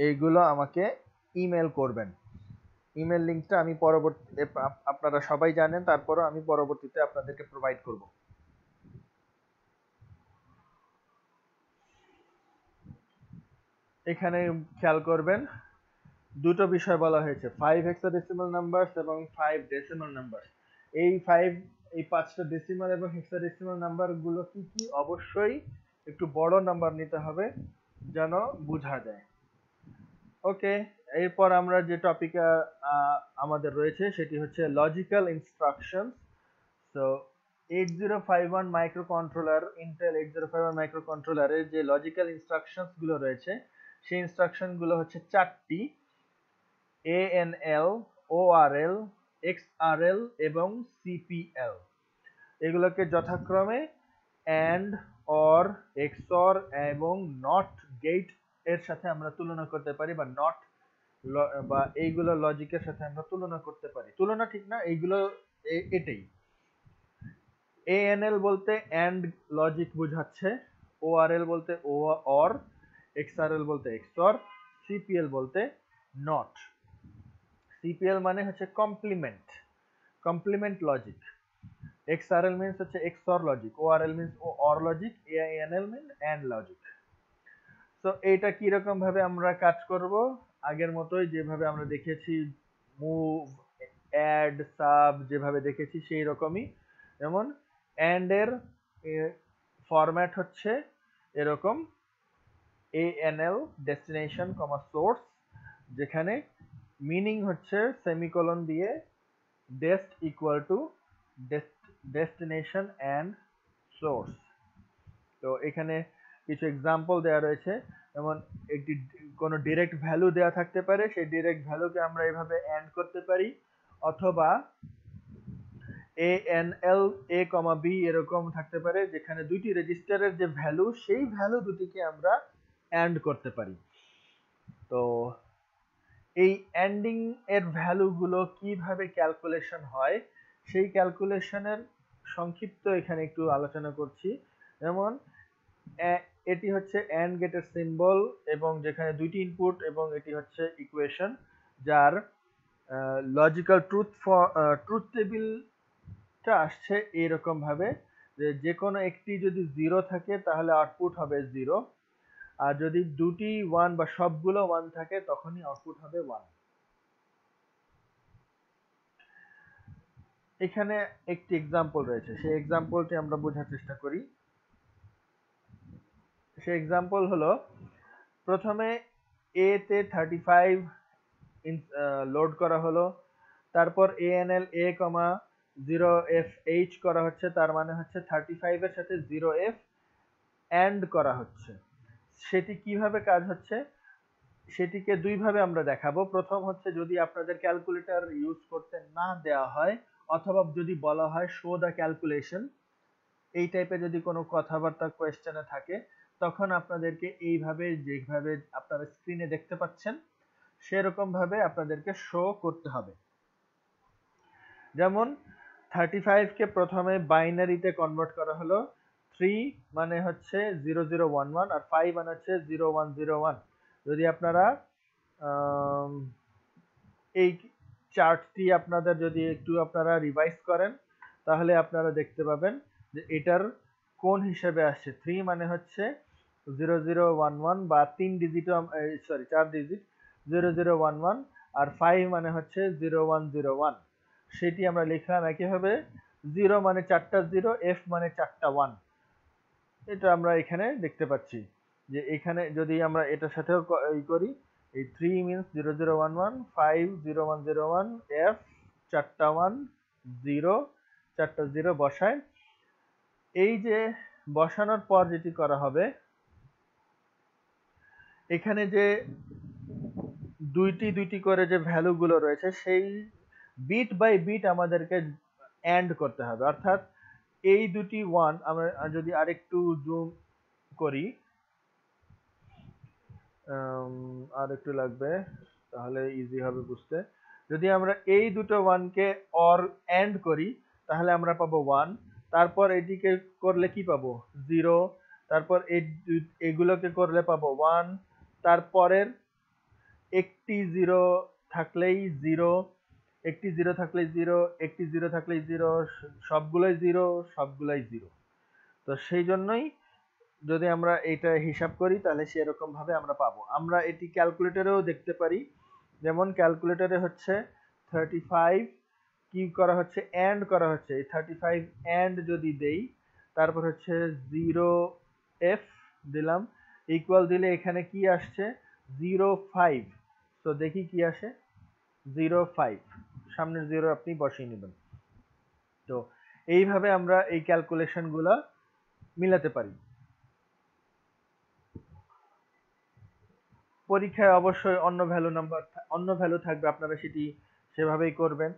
এইগুলো আমাকে ইমেল করবেন। ইমেল লিঙ্কটা আমি পরবর্তী আপনারা সবাই জানেন, তারপরও আমি পরবর্তীতে আপনাদেরকে প্রোভাইড করব। এখানে খেয়াল করবেন দুটো বিষয় বলা হয়েছে। ফাইভ হেক্সাডেসিমাল নাম্বারস এবং ফাইভ ডেসিমাল নাম্বার এই ফাইভ এই পাঁচটা ডেসিমাল এবং হেক্সাডেসিমাল নাম্বারগুলো কি কি অবশ্যই একটু বড় নাম্বার নিতে হবে যেন বোঝা যায়। ওকে এরপর আমরা যে টপিকে আমাদের রয়েছে সেটি হচ্ছে logical instruction so eight zero five one microcontroller Intel eight zero five one micro কন্ট্রোলারের যে লজিক্যাল ইনস্ট্রাকশনসগুলো রয়েছে, সেই ইনস্ট্রাকশনগুলো হচ্ছে চারটি। ANL, ORL, XRL এবং CPL এগুলোকে যথাক্রমে AND OR XOR এবং NOT গেটের সাথে আমরা তুলনা করতে পারি বা NOT বা এইগুলো লজিকের সাথে আমরা তুলনা করতে পারি। তুলনা ঠিক না এইগুলো এটাই। ANL বলতে AND লজিক বোঝাচ্ছে ORL বলতে ও OR XRL বলতে XOR CPL বলতে NOT সিপিএল মানে হচ্ছে complement complement logic XRL means হচ্ছে XOR logic ORL means O or logic ANL mean and logic so এইটা কি রকম ভাবে আমরা কাজ করব? আগের মতোই যেভাবে আমরা দেখেছি মুভ অ্যাড সাব যেভাবে দেখেছি সেই রকমই। যেমন অ্যান্ড এর ফরম্যাট হচ্ছে এরকম এএনএল ডেস্টিনেশন কমা সোর্স যেখানে মিনিং হচ্ছে সেমিকোলন দিয়ে dest equal to destination and source তো এখানে কিছু এক্সাম্পল দেওয়া রয়েছে। যেমন একটি কোনো ডিরেক্ট ভ্যালু দেওয়া থাকতে পারে, সেই ডিরেক্ট ভ্যালুকে আমরা এভাবে অ্যান্ড করতে পারি। অথবা এ N L A comma B এরকম থাকতে পারে, যেখানে দুইটি রেজিস্টারের যে ভ্যালু সেই ভ্যালু দুটিকে আমরা অ্যান্ড করতে পারি। তো এই এন্ডিং এর ভ্যালুগুলো কীভাবে ক্যালকুলেশন হয়, সেই ক্যালকুলেশনের সংক্ষিপ্ত এখানে একটু আলোচনা করছি। যেমন এটি হচ্ছে অ্যান্ড গেটের সিম্বল এবং যেখানে দুইটি ইনপুট এবং এটি হচ্ছে ইকুয়েশন যার লজিক্যাল ট্রুথ ট্রুথ টেবিলটা আসছে এইরকম ভাবে যে যে কোনো একটি যদি জিরো থাকে তাহলে আউটপুট হবে জিরো আর যদি দুটি ওয়ান বা সবগুলো ওয়ান থাকে, তখনই আউটপুট হবে ওয়ান এখানে একটি এক্সাম্পল রয়েছে। সেই এক্সাম্পলটি আমরা বোঝার চেষ্টা করি। সেই এক্সাম্পল হলো, প্রথমে এ তে থার্টি ফাইভ লোড করা হলো। তারপর A N L A comma zero F H করা হচ্ছে। তার মানে হচ্ছে থার্টি ফাইভের সাথে জিরো এফ অ্যান্ড করা হচ্ছে। সেটি কীভাবে কাজ হচ্ছে, সেটিকে দুইভাবে আমরা দেখাবো। প্রথম হচ্ছে যদি আপনাদের ক্যালকুলেটর ইউজ করতে না দেওয়া হয়, অথবা যদি বলা হয় শো দ্য ক্যালকুলেশন এই টাইপের যদি কোনো কথাবার্তা কোয়েশ্চেনে থাকে, তখন আপনাদেরকে এইভাবে যেভাবে আপনারা স্ক্রিনে দেখতে পাচ্ছেন সেরকম ভাবে আপনাদেরকে শো করতে হবে। যেমন থার্টি ফাইভকে প্রথমে বাইনারিতে কনভার্ট করা হলো থ্রি মানে হচ্ছে জিরো জিরো ওয়ান ওয়ান আর ফাইভ মানে হচ্ছে জিরো ওয়ান জিরো ওয়ান যদি আপনারা এই চার্টটি আপনাদের যদি একটু আপনারা রিভাইজ করেন, তাহলে আপনারা দেখতে পাবেন যে এটার কোন হিসেবে আসছে। থ্রি মানে হচ্ছে জিরো জিরো ওয়ান ওয়ান বা তিন ডিজিট সরি চার digit zero zero one one আর ফাইভ মানে হচ্ছে জিরো ওয়ান জিরো ওয়ান সেটি আমরা লিখলাম একইভাবে জিরো মানে চারটা জিরো এফ মানে চারটা ওয়ান এটা আমরা এখানে দেখতে পাচ্ছি যে এখানে যদি আমরা এটার সাথেও ই করি, এই three means zero zero one one five zero one zero one F চারটা ওয়ান জিরো চারটা জিরো বসায়। এই যে বসানোর পর যেটি করা হবে, এখানে যে দুইটি দুইটি করে যে ভ্যালুগুলো রয়েছে, সেই বিট বাই বিট আমাদেরকে অ্যান্ড করতে হবে। অর্থাৎ এই দুটি ওয়ান আমরা যদি আরেকটু জুম করি আর একটু লাগবে, তাহলে ইজি হবে বুঝতে। যদি আমরা এই দুটো ওয়ানকে অর অ্যান্ড করি, তাহলে আমরা পাবো ওয়ান তারপর এটিকে করলে কি পাবো? জিরো তারপর এগুলোকে করলে পাবো ওয়ান তারপরের একটি জিরো থাকলেই জিরো একটি জিরো থাকলে জিরো একটি জিরো থাকলে জিরো সবগুলোই জিরো সবগুলোই জিরো তো সেই জন্যই যদি আমরা এটা হিসাব করি, তাহলে সেরকম ভাবে আমরা পাবো। আমরা এটি ক্যালকুলেটরেও দেখতে পারি। যেমন ক্যালকুলেটরে হচ্ছে থার্টি ফাইভ কি করা হচ্ছে অ্যান্ড করা হচ্ছে। এই থার্টি ফাইভ অ্যান্ড যদি দেই, তারপর হচ্ছে জিরো এফ দিলাম। ইকুয়াল দিলে এখানে কি আসছে? জিরো ফাইভ তো দেখি কি আসে? জিরো ফাইভ সামনের জিরো আপনি বসিয়ে নেবেন। তো এইভাবে আমরা এই ক্যালকুলেশনগুলো মিলাতে পারি। পরীক্ষায় অবশ্যই অন্য ভ্যালু নাম্বার অন্য ভ্যালু থাকবে, আপনারা সেটি সেভাবেই করবেন।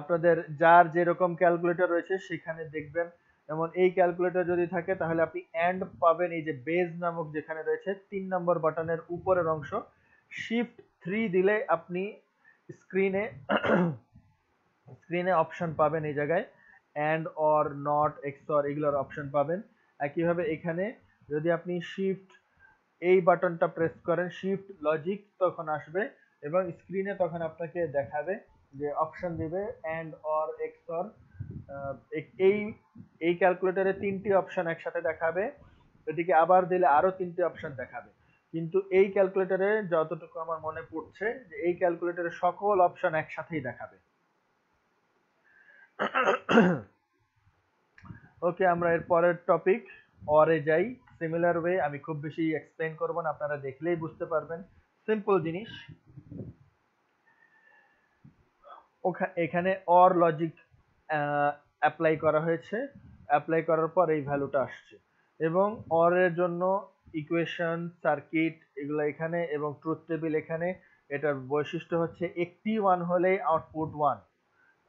আপনাদের যার যেরকম ক্যালকুলেটর রয়েছে সেখানে দেখবেন। যেমন এই ক্যালকুলেটর যদি থাকে, তাহলে আপনি অ্যান্ড পাবেন এই যে বেজ নামক যেখানে রয়েছে, তিন নম্বর বাটনের উপরের অংশ। শিফট থ্রি দিলে আপনি স্ক্রিনে স্ক্রিনে অপশন পাবেন এই জায়গায় অ্যান্ড অর নট এক্সর এগুলোর অপশন পাবেন। একইভাবে এখানে যদি আপনি শিফট এই বাটনটা প্রেস করেন শিফট লজিক তখন আসবে এবং স্ক্রিনে তখন আপনাকে দেখাবে যে অপশন দিবে অ্যান্ড অর এক্সর এই এই ক্যালকুলেটরে তিনটি অপশন একসাথে দেখাবে। এটিকে আবার দিলে আরও তিনটি অপশন দেখাবে। কিন্তু এই ক্যালকুলেটরে যতটুকু আমার মনে পড়ছে যে এই ক্যালকুলেটরে সকল অপশন একসাথেই দেখাবে। ওকে আমরা এর পরের টপিক অরে যাই। সিমিলার ওয়ে আমি খুব বেশি এক্সপ্লেন করব না, আপনারা দেখলেই বুঝতে পারবেন। সিম্পল জিনিস। এখানে অর লজিক অ্যাপ্লাই করা হয়েছে। অ্যাপ্লাই করার পর এই ভ্যালুটা আসছে। এবং অর এর জন্য ইকুয়েশন সার্কিট এগুলো এখানে এবং ট্রুথ টেবিল এখানে। এটার বৈশিষ্ট্য হচ্ছে একটি ওয়ান হলে আউটপুট ওয়ান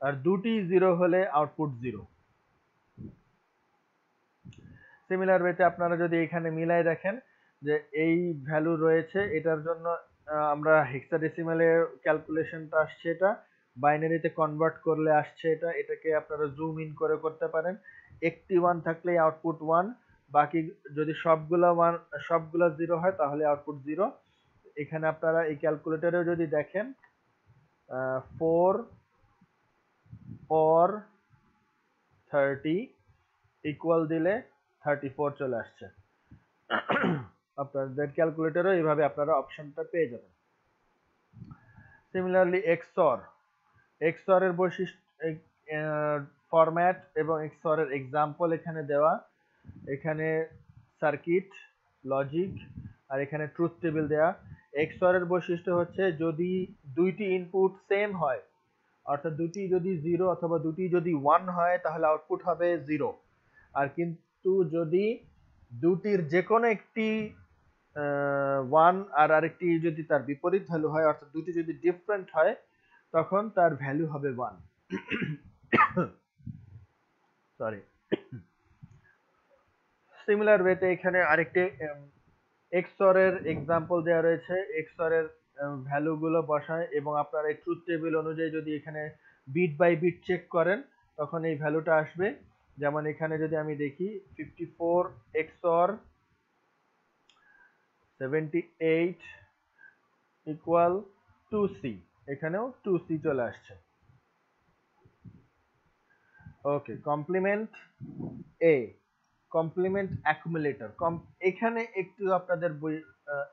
আর দুটি জিরো হলে আউটপুট জিরো সিমিলার ওয়েতে আপনারা যদি এখানে মিলাই দেখেন যে এই ভ্যালু রয়েছে, এটার জন্য আমরা হেক্সাডেসিমালে ক্যালকুলেশনটা আসছে এটা বাইনারিতে কনভার্ট করলে আসছে এটা, এটাকে আপনারা জুম ইন করে করতে পারেন। একটি ওয়ান থাকলে আউটপুট ওয়ান বাকি যদি সবগুলো মান সবগুলো জিরো হয়, তাহলে আউটপুট জিরো এখানে আপনারা এই ক্যালকুলেটরেও যদি দেখেন ফোর অর থার্টি ইকুয়াল দিলে থার্টি ফোর চলে আসছে। আপনাদের ক্যালকুলেটরও এইভাবে আপনারা অপশনটা পেয়ে যাবেন। সিমিলারলি এক্সর এক্সর এর বৈশিষ্ট্য ফরম্যাট এবং এক্সরের এক্সাম্পল এখানে দেওয়া এখানে সার্কিট লজিক আর এখানে ট্রুথ টেবিল দেওয়া এক্সর এর বৈশিষ্ট্য হচ্ছে যদি দুইটি ইনপুট সেম হয়, অর্থাৎ দুটি যদি জিরো অথবা দুটি যদি ওয়ান হয়, তাহলে আউটপুট হবে জিরো আর কিন্তু যদি দুটির যে কোনো একটি ওয়ান আর আরেকটি যদি তার বিপরীত ভ্যালু হয়, অর্থাৎ দুটি যদি ডিফারেন্ট হয়, তখন তার ভ্যালু হবে ওয়ান সরি সিমিলার ওয়েতে এখানে আরেকটি এক্সর এর এক্সাম্পল দেওয়া রয়েছে। এক্সর এর ভ্যালুগুলো বসায় এবং আপনারা এই ট্রুথ টেবিল অনুযায়ী যদি এখানে বিট বাই বিট চেক করেন, তখন এই ভ্যালুটা আসবে। যেমন এখানে যদি আমি দেখি fifty four XOR seventy eight equal to C এখানেও টু সি চলে আসছে। Okay complement A complement accumulator কম এখানে একটু আপনাদের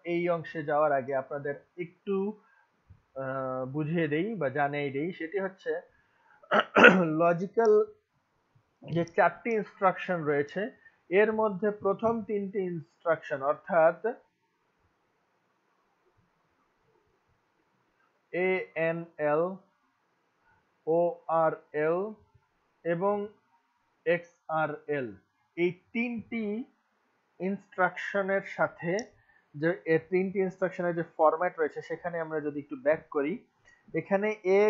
এই অংশে যাওয়ার আগে আপনাদের একটু বুঝিয়ে দেই বা জানিয়ে দেই। সেটি হচ্ছে লজিক্যাল যে চারটি ইনস্ট্রাকশন রয়েছে, এর মধ্যে প্রথম তিনটি ইনস্ট্রাকশন অর্থাৎ এ এন এল ও আর এল এবং এক্স আর এল এই তিনটি ইনস্ট্রাকশনের সাথে যে, এই তিনটি ইনস্ট্রাকশনের যে ফরম্যাট রয়েছে, সেখানে আমরা যদি একটু ব্যাক করি, এখানে এ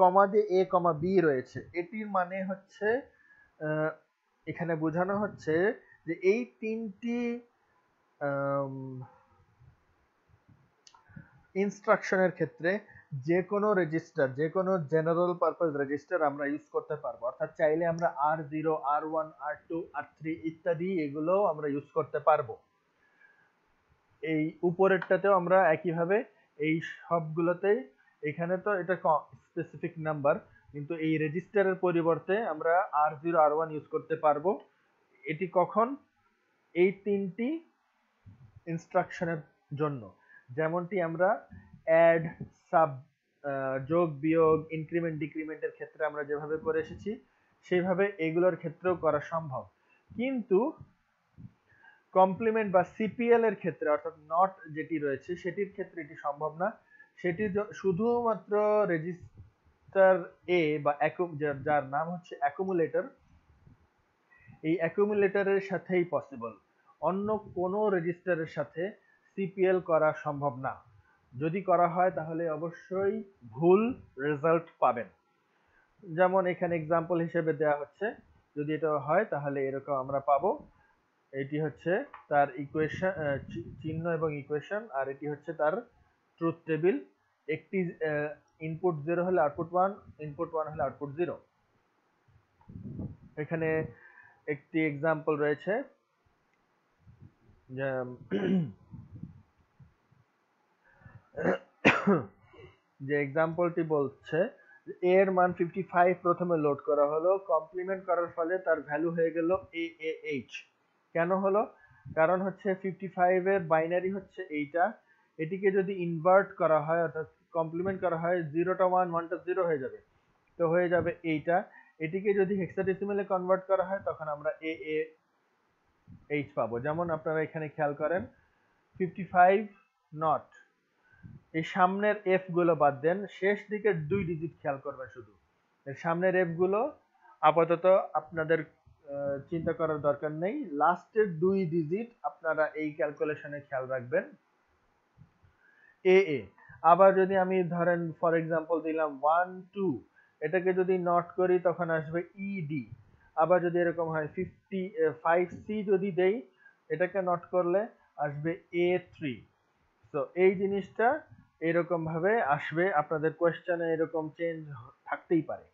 কমা দিয়ে এ কমা বি রয়েছে। এটির মানে হচ্ছে এখানে বোঝানো হচ্ছে যে এই তিনটি ইনস্ট্রাকশনের ক্ষেত্রে যে কোনো রেজিস্টার যে কোনো জেনারেল পারপাস রেজিস্টার আমরা ইউজ করতে পারব। অর্থাৎ চাইলে আমরা R zero R one R two R three ইত্যাদি এগুলো আমরা ইউজ করতে পারব। এই উপরেরটাতেও আমরা একইভাবে এই সবগুলোতেই এখানে তো এটা স্পেসিফিক নাম্বার কিন্তু এই রেজিস্টারের পরিবর্তে আমরা R zero R one use করতে পারব। এটি কখন? এই তিনটি ইনস্ট্রাকশনের জন্য। যেমনটি আমরা অ্যাড সাব যোগ, বিয়োগ ইনক্রিমেন্ট ডিক্রিমেন্টের ক্ষেত্রে আমরা যেভাবে করে এসেছি সেইভাবে এগুলোর ক্ষেত্রেও করা সম্ভব। কিন্তু কমপ্লিমেন্ট বা সিপিএল এর ক্ষেত্রে, অর্থাৎ নট যেটি রয়েছে, সেটির ক্ষেত্রে এটি সম্ভব না। সেটি শুধুমাত্র রেজিস্টার এ বা যার নাম হচ্ছে অ্যাকুমুলেটর এই অ্যাকুমুলেটরের সাথেই পসিবল অন্য কোনো রেজিস্টারের সাথে সিপিএল করা সম্ভব না। যদি করা হয়, তাহলে অবশ্যই ভুল রেজাল্ট পাবেন। যেমন এখানে এক্সাম্পল হিসেবে দেওয়া হচ্ছে, যদি এটা হয়, তাহলে এরকম আমরা পাবো। এটি হচ্ছে তার ইকুয়েশন চিহ্ন এবং ইকুয়েশন আর এটি হচ্ছে তার ট্রুথ টেবিল একটি ইনপুট জিরো হলে আউটপুট ওয়ান ইনপুট ওয়ান হলে আউটপুট জিরো এখানে একটি এক্সাম্পল রয়েছে যে এক্সাম্পলটি বলছে এ এর মান 55 প্রথমে লোড করা হলো কমপ্লিমেন্ট করার ফলে তার ভ্যালু হয়ে গেল এ এ এইচ কেন হলো? কারণ হচ্ছে 55 এর বাইনারি হচ্ছে এইটা। এটিকে যদি ইনভার্ট করা হয়, অর্থাৎ কমপ্লিমেন্ট করা হয় জিরোটা ওয়ান ওয়ানটা জিরো হয়ে যাবে। তো হয়ে যাবে এইটা। এটিকে যদি হেক্সাডেসিমেলে কনভার্ট করা হয়, তখন আমরা এ এ এইচ পাবো। যেমন আপনারা এখানে খেয়াল করেন 55 নট এই সামনের এফগুলো বাদ দেন, শেষ দিকে দুই ডিজিট খেয়াল করবেন শুধু। সামনের এফগুলো আপাতত আপনাদের চিন্তা করার দরকার নেই। লাস্টের দুই ডিজিট আপনারা এই ক্যালকুলেশনে খেয়াল রাখবেন। এ এ আবার যদি আমি ধরেন ফর এক্সাম্পল দিলাম ওয়ান টু এটাকে যদি নট করি, তখন আসবে ইডি আবার যদি এরকম হয় ফিফটি ফাইভ সি যদি দেই, এটাকে নট করলে আসবে এ থ্রি তো এই জিনিসটা এরকম ভাবে আসবে, আপনাদের কোয়েশ্চেনে এরকম চেঞ্জ থাকতেই পারে।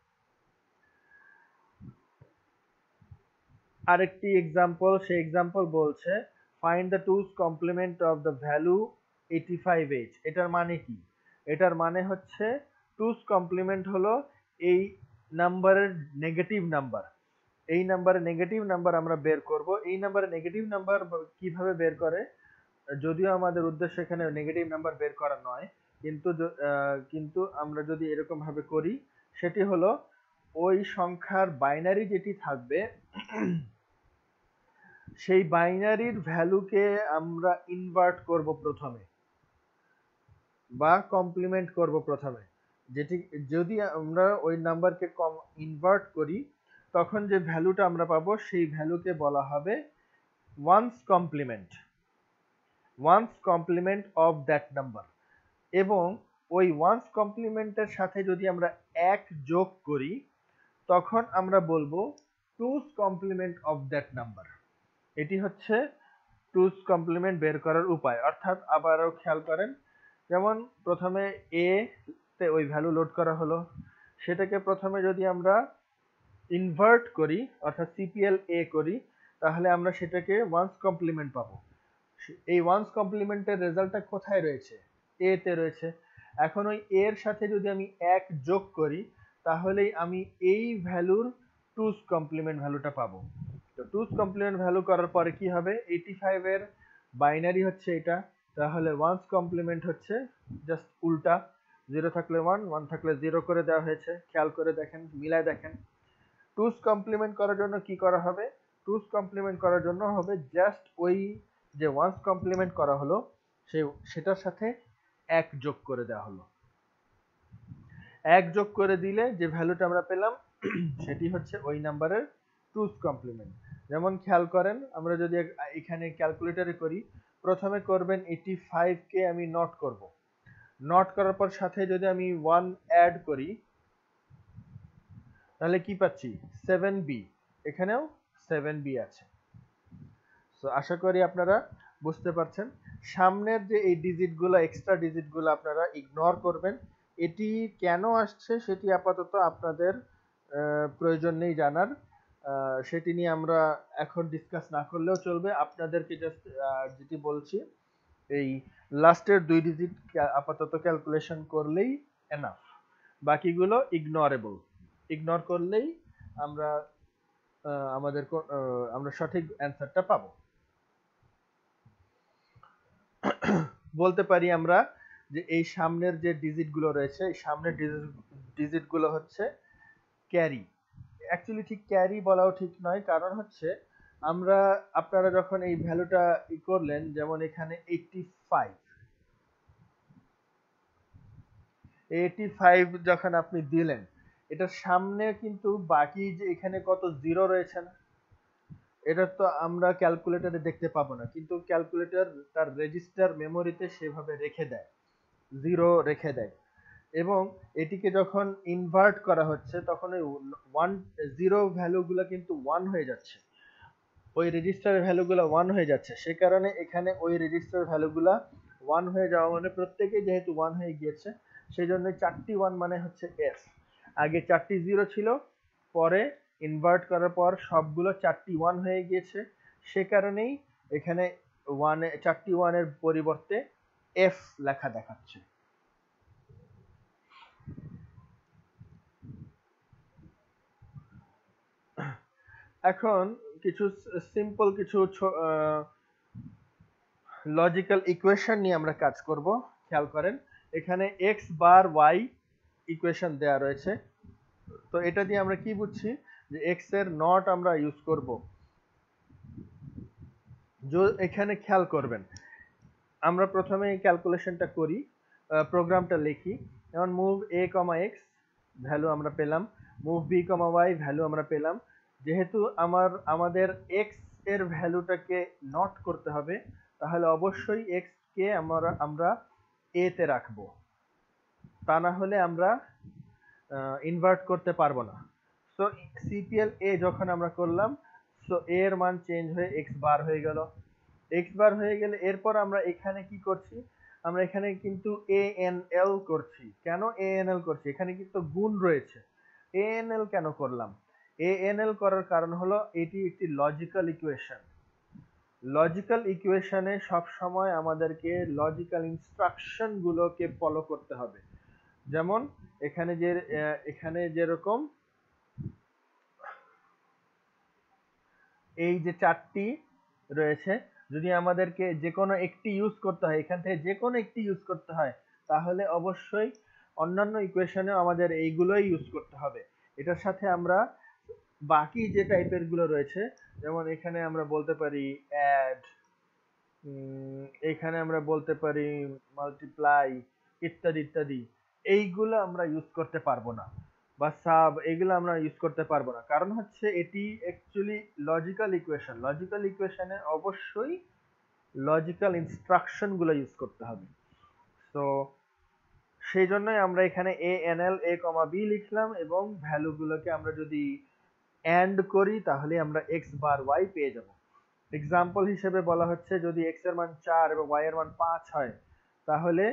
আরেকটি এক্সাম্পল সেই এক্সাম্পল বলছে find the two's complement of the value eighty five H এটার মানে কি? এটার মানে হচ্ছে টুস কমপ্লিমেন্ট হলো এই নাম্বারের নেগেটিভ নাম্বার এই নাম্বারে নেগেটিভ নাম্বার আমরা বের করব। এই নাম্বারে নেগেটিভ নাম্বার কীভাবে বের করে? যদিও আমাদের উদ্দেশ্য এখানে নেগেটিভ নাম্বার বের করা নয়, কিন্তু কিন্তু আমরা যদি এরকম ভাবে করি, সেটি হলো ওই সংখ্যার বাইনারি যেটি থাকবে, সেই বাইনারির ভ্যালুকে আমরা ইনভার্ট করব প্রথমে বা কমপ্লিমেন্ট করব প্রথমে। যেটি, যদি আমরা ওই নাম্বারকে কম ইনভার্ট করি, তখন যে ভ্যালুটা আমরা পাবো, সেই ভ্যালুকে বলা হবে one's complement one's complement of that number এবং ওই ওয়ান্স কমপ্লিমেন্টের সাথে যদি আমরা এক যোগ করি, তখন আমরা বলব টুস কমপ্লিমেন্ট অফ দ্যাট নাম্বার এটি হচ্ছে টুস কমপ্লিমেন্ট বের করার উপায়। অর্থাৎ আবারও খেয়াল করেন, যেমন প্রথমে এ তে ওই ভ্যালু লোড করা হলো। সেটাকে প্রথমে যদি আমরা ইনভার্ট করি, অর্থাৎ সিপিএল এ করি, তাহলে আমরা সেটাকে ওয়ান্স কমপ্লিমেন্ট পাবো। এই ওয়ান্স কমপ্লিমেন্টের রেজাল্টটা কোথায় রয়েছে? এ তে রয়েছে। এখন ওই এর সাথে যদি আমি এক যোগ করি, তাহলেই আমি এই ভ্যালুর টুস কমপ্লিমেন্ট ভ্যালুটা পাবো। তো টুস কমপ্লিমেন্ট ভ্যালু করার পরে কি হবে? এইটি ফাইভের বাইনারি হচ্ছে এটা। তাহলে ওয়ান্স কমপ্লিমেন্ট হচ্ছে জাস্ট উল্টা। জিরো থাকলে ওয়ান ওয়ান থাকলে জিরো করে দেওয়া হয়েছে। খেয়াল করে দেখেন, মিলায় দেখেন। টুস কমপ্লিমেন্ট করার জন্য কি করা হবে? টুস কমপ্লিমেন্ট করার জন্য হবে জাস্ট ওই যে ওয়ান্স কমপ্লিমেন্ট করা হলো, সে, সেটার সাথে এক যোগ করে দেওয়া হলো। এক যোগ করে দিলে যে ভ্যালুটা আমরা পেলাম, সেটি হচ্ছে ওই নাম্বারের টুস কমপ্লিমেন্ট যেমন খেয়াল করেন, আমরা যদি এখানে ক্যালকুলেটরে করি, প্রথমে করবেন এইটি ফাইভকে আমি নট করব। নট করার পর সাথে যদি আমি ওয়ান অ্যাড করি, তাহলে কি পাচ্ছি? সেভেন বি এখানেও সেভেন বি আছে। তো আশা করি আপনারা বুঝতে পারছেন। সামনের যে এই ডিজিটগুলো এক্সট্রা ডিজিটগুলো আপনারা ইগনোর করবেন, এটি কেন আসছে সেটি আপাতত আপনাদের প্রয়োজন নেই জানার। সেটি নিয়ে আমরা এখন ডিসকাস না করলেও চলবে। আপনাদেরকে জাস্ট যেটি বলছি, এই লাস্টের দুই ডিজিট আপাতত ক্যালকুলেশন করলেই এনাফ বাকিগুলো ইগনোরেবল ইগনোর করলেই আমরা আমাদের আমরা সঠিক অ্যান্সারটা পাবো। বলতে পারি আমরা যে এই সামনের যে ডিজিটগুলো রয়েছে, এই সামনের ডিজিটগুলো হচ্ছে ক্যারি অ্যাকচুয়ালি ঠিক ক্যারি বলাও ঠিক নয়, কারণ হচ্ছে আমরা, আপনারা যখন এই ভ্যালুটা ই করলেন, যেমন এখানে এইটটি ফাইভ এইটি ফাইভ যখন আপনি দিলেন, এটার সামনে কিন্তু বাকি যে এখানে কত জিরো রয়েছে না এটা তো আমরা ক্যালকুলেটরে দেখতে পাবো না, কিন্তু ক্যালকুলেটর তার রেজিস্টার মেমোরিতে সেভাবে রেখে দেয় জিরো রেখে দেয়। এবং এটিকে যখন ইনভার্ট করা হচ্ছে, তখন ওই ওয়ান জিরো ভ্যালুগুলো কিন্তু ওয়ান হয়ে যাচ্ছে। ওই রেজিস্টারের ভ্যালুগুলো ওয়ান হয়ে যাচ্ছে। সে কারণে এখানে ওই রেজিস্টার ভ্যালুগুলা ওয়ান হয়ে যাওয়া মানে প্রত্যেকেই যেহেতু ওয়ান হয়ে গিয়েছে সেই জন্য চারটি ওয়ান মানে হচ্ছে এস আগে চারটি জিরো ছিল, পরে ইনভার্ট করার পর সবগুলো চারটি ওয়ান হয়ে গিয়েছে। সে কারণেই এখানে ওয়ানে চারটি ওয়ানের পরিবর্তে এফ লেখা দেখাচ্ছে। এখন কিছু সিম্পল কিছু লজিক্যাল ইকুয়েশন নিয়ে আমরা কাজ করব। খেয়াল করেন, এখানে এক্স বার ওয়াই ইকুয়েশন দেয়া রয়েছে। তো এটা দিয়ে আমরা কি বুঝছি? যে এক্সের নট আমরা ইউজ করব। এখানে খেয়াল করবেন। আমরা প্রথমে ক্যালকুলেশনটা করি প্রোগ্রামটা লিখি। যেমন move A comma X value আমরা পেলাম। Move B comma Y value আমরা পেলাম। যেহেতু আমার, আমাদের এক্সের ভ্যালুটাকে নট করতে হবে, তাহলে অবশ্যই এক্স কে আমরা আমরা এ তে রাখব। তা না হলে আমরা ইনভার্ট করতে পারব না। সো সিপিএল এ যখন আমরা করলাম সো এ এর মান চেঞ্জ হয়ে এক্স বার হয়ে গেল। এক্স বার হয়ে গেলে এরপর আমরা এখানে কি করছি? আমরা এখানে কিন্তু এ এন এল করছি। কেন এ এন এল করছি? এখানে কিন্তু গুণ রয়েছে। এ এন এল কেন করলাম? এএনএল করার কারণ হলো এটি একটি লজিক্যাল ইকুয়েশন লজিক্যাল ইকুয়েশনে সব সময় আমাদেরকে লজিক্যাল ইনস্ট্রাকশন গুলোকে ফলো করতে হবে। যেমন, এখানে যে এখানে যেরকম এই যে চারটি রয়েছে, যদি আমাদেরকে যে কোনো একটি ইউজ করতে হয়, এখান থেকে যে কোনো একটি ইউজ করতে হয়, তাহলে অবশ্যই অন্যান্য ইকুয়েশনেও আমাদের এইগুলোই ইউজ করতে হবে। এটার সাথে আমরা বাকি যে টাইপেরগুলো রয়েছে, যেমন এখানে আমরা বলতে পারি অ্যাড এখানে আমরা বলতে পারি মাল্টিপ্লাই ইত্যাদি ইত্যাদি, এইগুলো আমরা ইউজ করতে পারব না। বা সাব এগুলো আমরা ইউজ করতে পারব না। কারণ হচ্ছে এটি অ্যাকচুয়ালি লজিক্যাল ইকুয়েশন লজিক্যাল ইকুয়েশনে অবশ্যই লজিক্যাল ইনস্ট্রাকশনগুলো ইউজ করতে হবে। তো সেই জন্যই আমরা এখানে এ N L A comma B লিখলাম এবং ভ্যালুগুলোকে আমরা যদি অ্যান্ড করি তাহলে আমরা এক্স বার ওয়াই পেয়ে যাব। এক্সাম্পল হিসেবে বলা হচ্ছে যদি এক্সের মান চার এবং ওয়াই এর মান পাঁচ হয়, তাহলে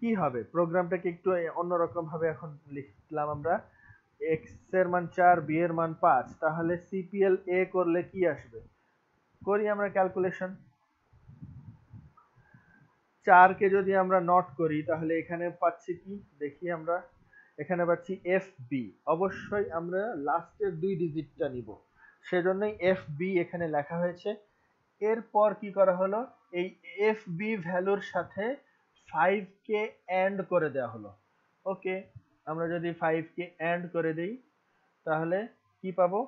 কি হবে? প্রোগ্রামটাকে একটু অন্যরকম ভাবে এখন লিখলাম আমরা। এক্সের মান চার বি এর মান পাঁচ, তাহলে সিপিএল এ করলে কি আসবে? করি আমরা ক্যালকুলেশন চারকে যদি আমরা নট করি, তাহলে এখানে পাচ্ছি কি? দেখি আমরা। এখানে পাচ্ছি এফ বি অবশ্যই আমরা লাস্টের দুই ডিজিটটা নিব। সেজন্যই এফ বি এখানে লেখা হয়েছে। এরপর কি করা হলো? এই এফ বি ভ্যালুর সাথে ফাইভ কে অ্যান্ড করে দেওয়া হলো। ওকে আমরা যদি ফাইভ কে অ্যান্ড করে দিই, তাহলে কি পাবো?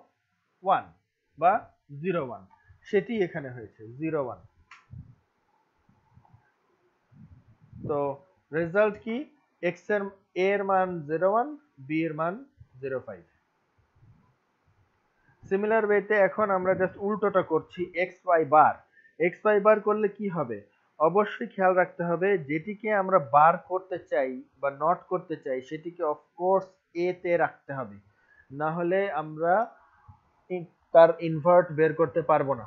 ওয়ান বা জিরো ওয়ান সেটি এখানে হয়েছে জিরো ওয়ান তো রেজাল্ট কি? এক্সের এ এর মান জিরো ওয়ান বি এর মান জিরো ফাইভ সিমিলার ওয়েতে এখন আমরা জাস্ট উল্টোটা করছি X Y bar X Y bar করলে কি হবে? অবশ্যই খেয়াল রাখতে হবে, যেটিকে আমরা বার করতে চাই বা নট করতে চাই, সেটিকে অফকোর্স এ তে রাখতে হবে। না হলে আমরা তার ইনভার্ট বের করতে পারব না।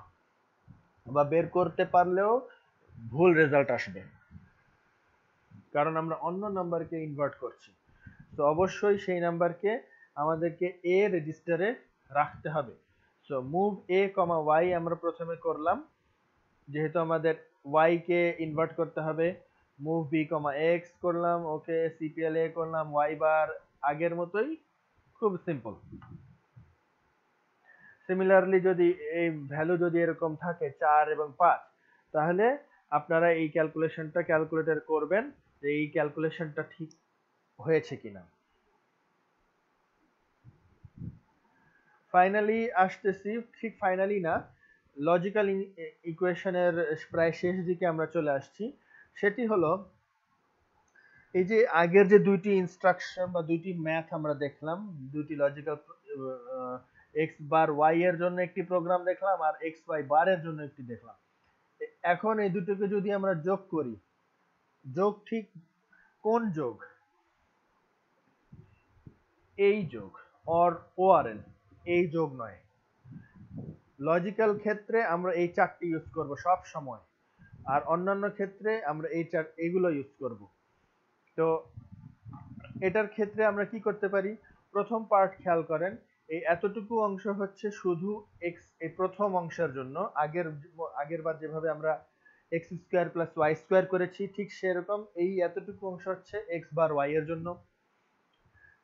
বা বের করতে পারলেও ভুল রেজাল্ট আসবে। কারণ আমরা অন্য নাম্বারকে ইনভার্ট করছি। তো অবশ্যই সেই নাম্বারকে আমাদেরকে এ রেজিস্টারে রাখতে হবে। So move A comma Y আমরা প্রথমে করলাম। যেহেতু আমাদের ওয়াই কে ইনভার্ট করতে হবে। মুভ বি কমা করলাম ওকে সিপিএল এ করলাম ওয়াই বার আগের মতোই খুব সিম্পল সিমিলারলি যদি এই ভ্যালু যদি এরকম থাকে চার এবং পাঁচ, তাহলে আপনারা এই ক্যালকুলেশনটা ক্যালকুলেটর করবেন যে এই ক্যালকুলেশনটা ঠিক হয়েছে কিনা। ফাইনালি আসতেছি, ঠিক ফাইনালি না লজিক্যাল ইকুয়েশনের প্রায় শেষ দিকে আমরা চলে আসছি। সেটি হলো, এই যে আগের যে দুইটি ইনস্ট্রাকশন বা দুইটি ম্যাথ আমরা দেখলাম, দুইটি লজিক্যাল এক্স বার ওয়াই এর জন্য একটি প্রোগ্রাম দেখলাম আর এক্স ওয়াই বার এর জন্য একটি দেখলাম। এখন এই দুটোকে যদি আমরা যোগ করি, যোগ ঠিক কোন যোগ? এই যোগ অর ওআরএল এই যোগ নয়। লজিক্যাল ক্ষেত্রে আমরা এই চারটি ইউজ করব সব সময়। আর অন্যান্য ক্ষেত্রে আমরা এই চার, এগুলো ইউজ করব। তো এটার ক্ষেত্রে আমরা কি করতে পারি? প্রথম পার্ট খেয়াল করেন, এই এতটুকু অংশ হচ্ছে শুধু এক্স এই প্রথম অংশের জন্য। আগের আগের বার যেভাবে আমরা X square plus Y square করেছি, ঠিক সেরকম এই এতটুকু অংশ হচ্ছে এক্স বার ওয়াই এর জন্য।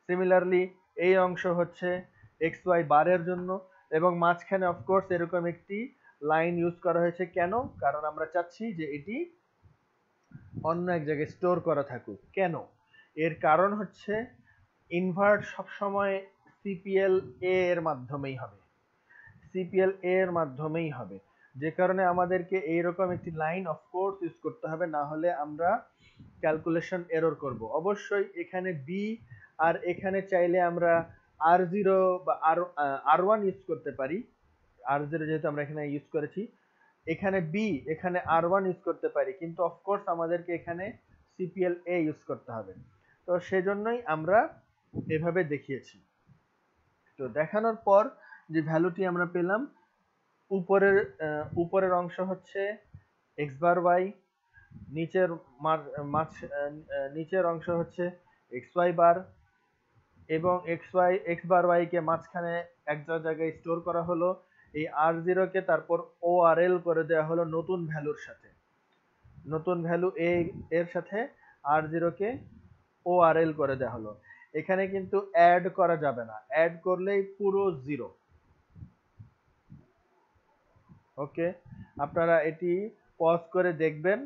সিমিলারলি এই অংশ হচ্ছে এক্স ওয়াই বারের জন্য। এবং মাঝখানে অফকোর্স এরকম একটি লাইন ইউজ করা হয়েছে। কেন? কারণ আমরা চাচ্ছি যে এটি অন্য এক জায়গায় স্টোর করা থাকুক। কেন? এর কারণ হচ্ছে ইনভার্ট সবসময় সিপিএল এ এর মাধ্যমেই হবে। সিপিএল এ এর মাধ্যমেই হবে। যে কারণে আমাদেরকে এইরকম একটি লাইন অফকোর্স ইউজ করতে হবে। না হলে আমরা ক্যালকুলেশন এরর করব। অবশ্যই এখানে বি আর এখানে চাইলে আমরা আর জিরো বা আর আর ওয়ান ইউজ করতে পারি। আর জিরো যেহেতু আমরা এখানে ইউজ করেছি। এখানে বি এখানে আর ওয়ান ইউজ করতে পারি। কিন্তু অফকোর্স আমাদেরকে এখানে সিপিএল এ ইউজ করতে হবে। তো সেজন্যই আমরা এভাবে দেখিয়েছি। তো দেখানোর পর যে ভ্যালুটি আমরা পেলাম, উপরের উপরের অংশ হচ্ছে এক্স বার ওয়াই নিচের মাছ নিচের অংশ হচ্ছে এক্স ওয়াই বার এবং X Y X bar Y কে মাঝখানে এক জায়গায় স্টোর করা হলো। এই আর জিরোকে তারপর ও আর এল করে দেওয়া হলো নতুন ভ্যালুর সাথে। নতুন ভ্যালু এ এর সাথে আর জিরোকে ও আর এল করে দেওয়া হলো। এখানে কিন্তু অ্যাড করা যাবে না। অ্যাড করলেই পুরো জিরো ওকে আপনারা এটি পজ করে দেখবেন।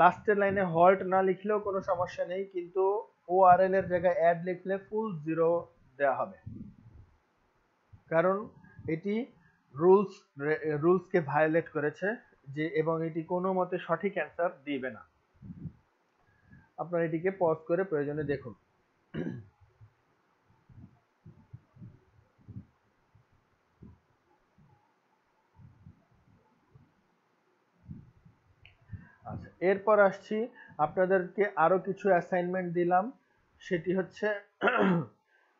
লাস্টের লাইনে হল্ট না লিখলেও কোনো সমস্যা নেই, কিন্তু ও আর এল এর জায়গায় অ্যাড লিখলে ফুল জিরো দেওয়া হবে। কারণ এটি রুলস রুলসকে ভায়োলেট করেছে যে, এবং এটি কোনো মতে সঠিক অ্যান্সার দিবে না। আপনারা এটিকে পজ করে প্রয়োজনে দেখুন। আচ্ছা এরপর আসছি আপনাদেরকে আরও কিছু অ্যাসাইনমেন্ট দিলাম। সেটি হচ্ছে,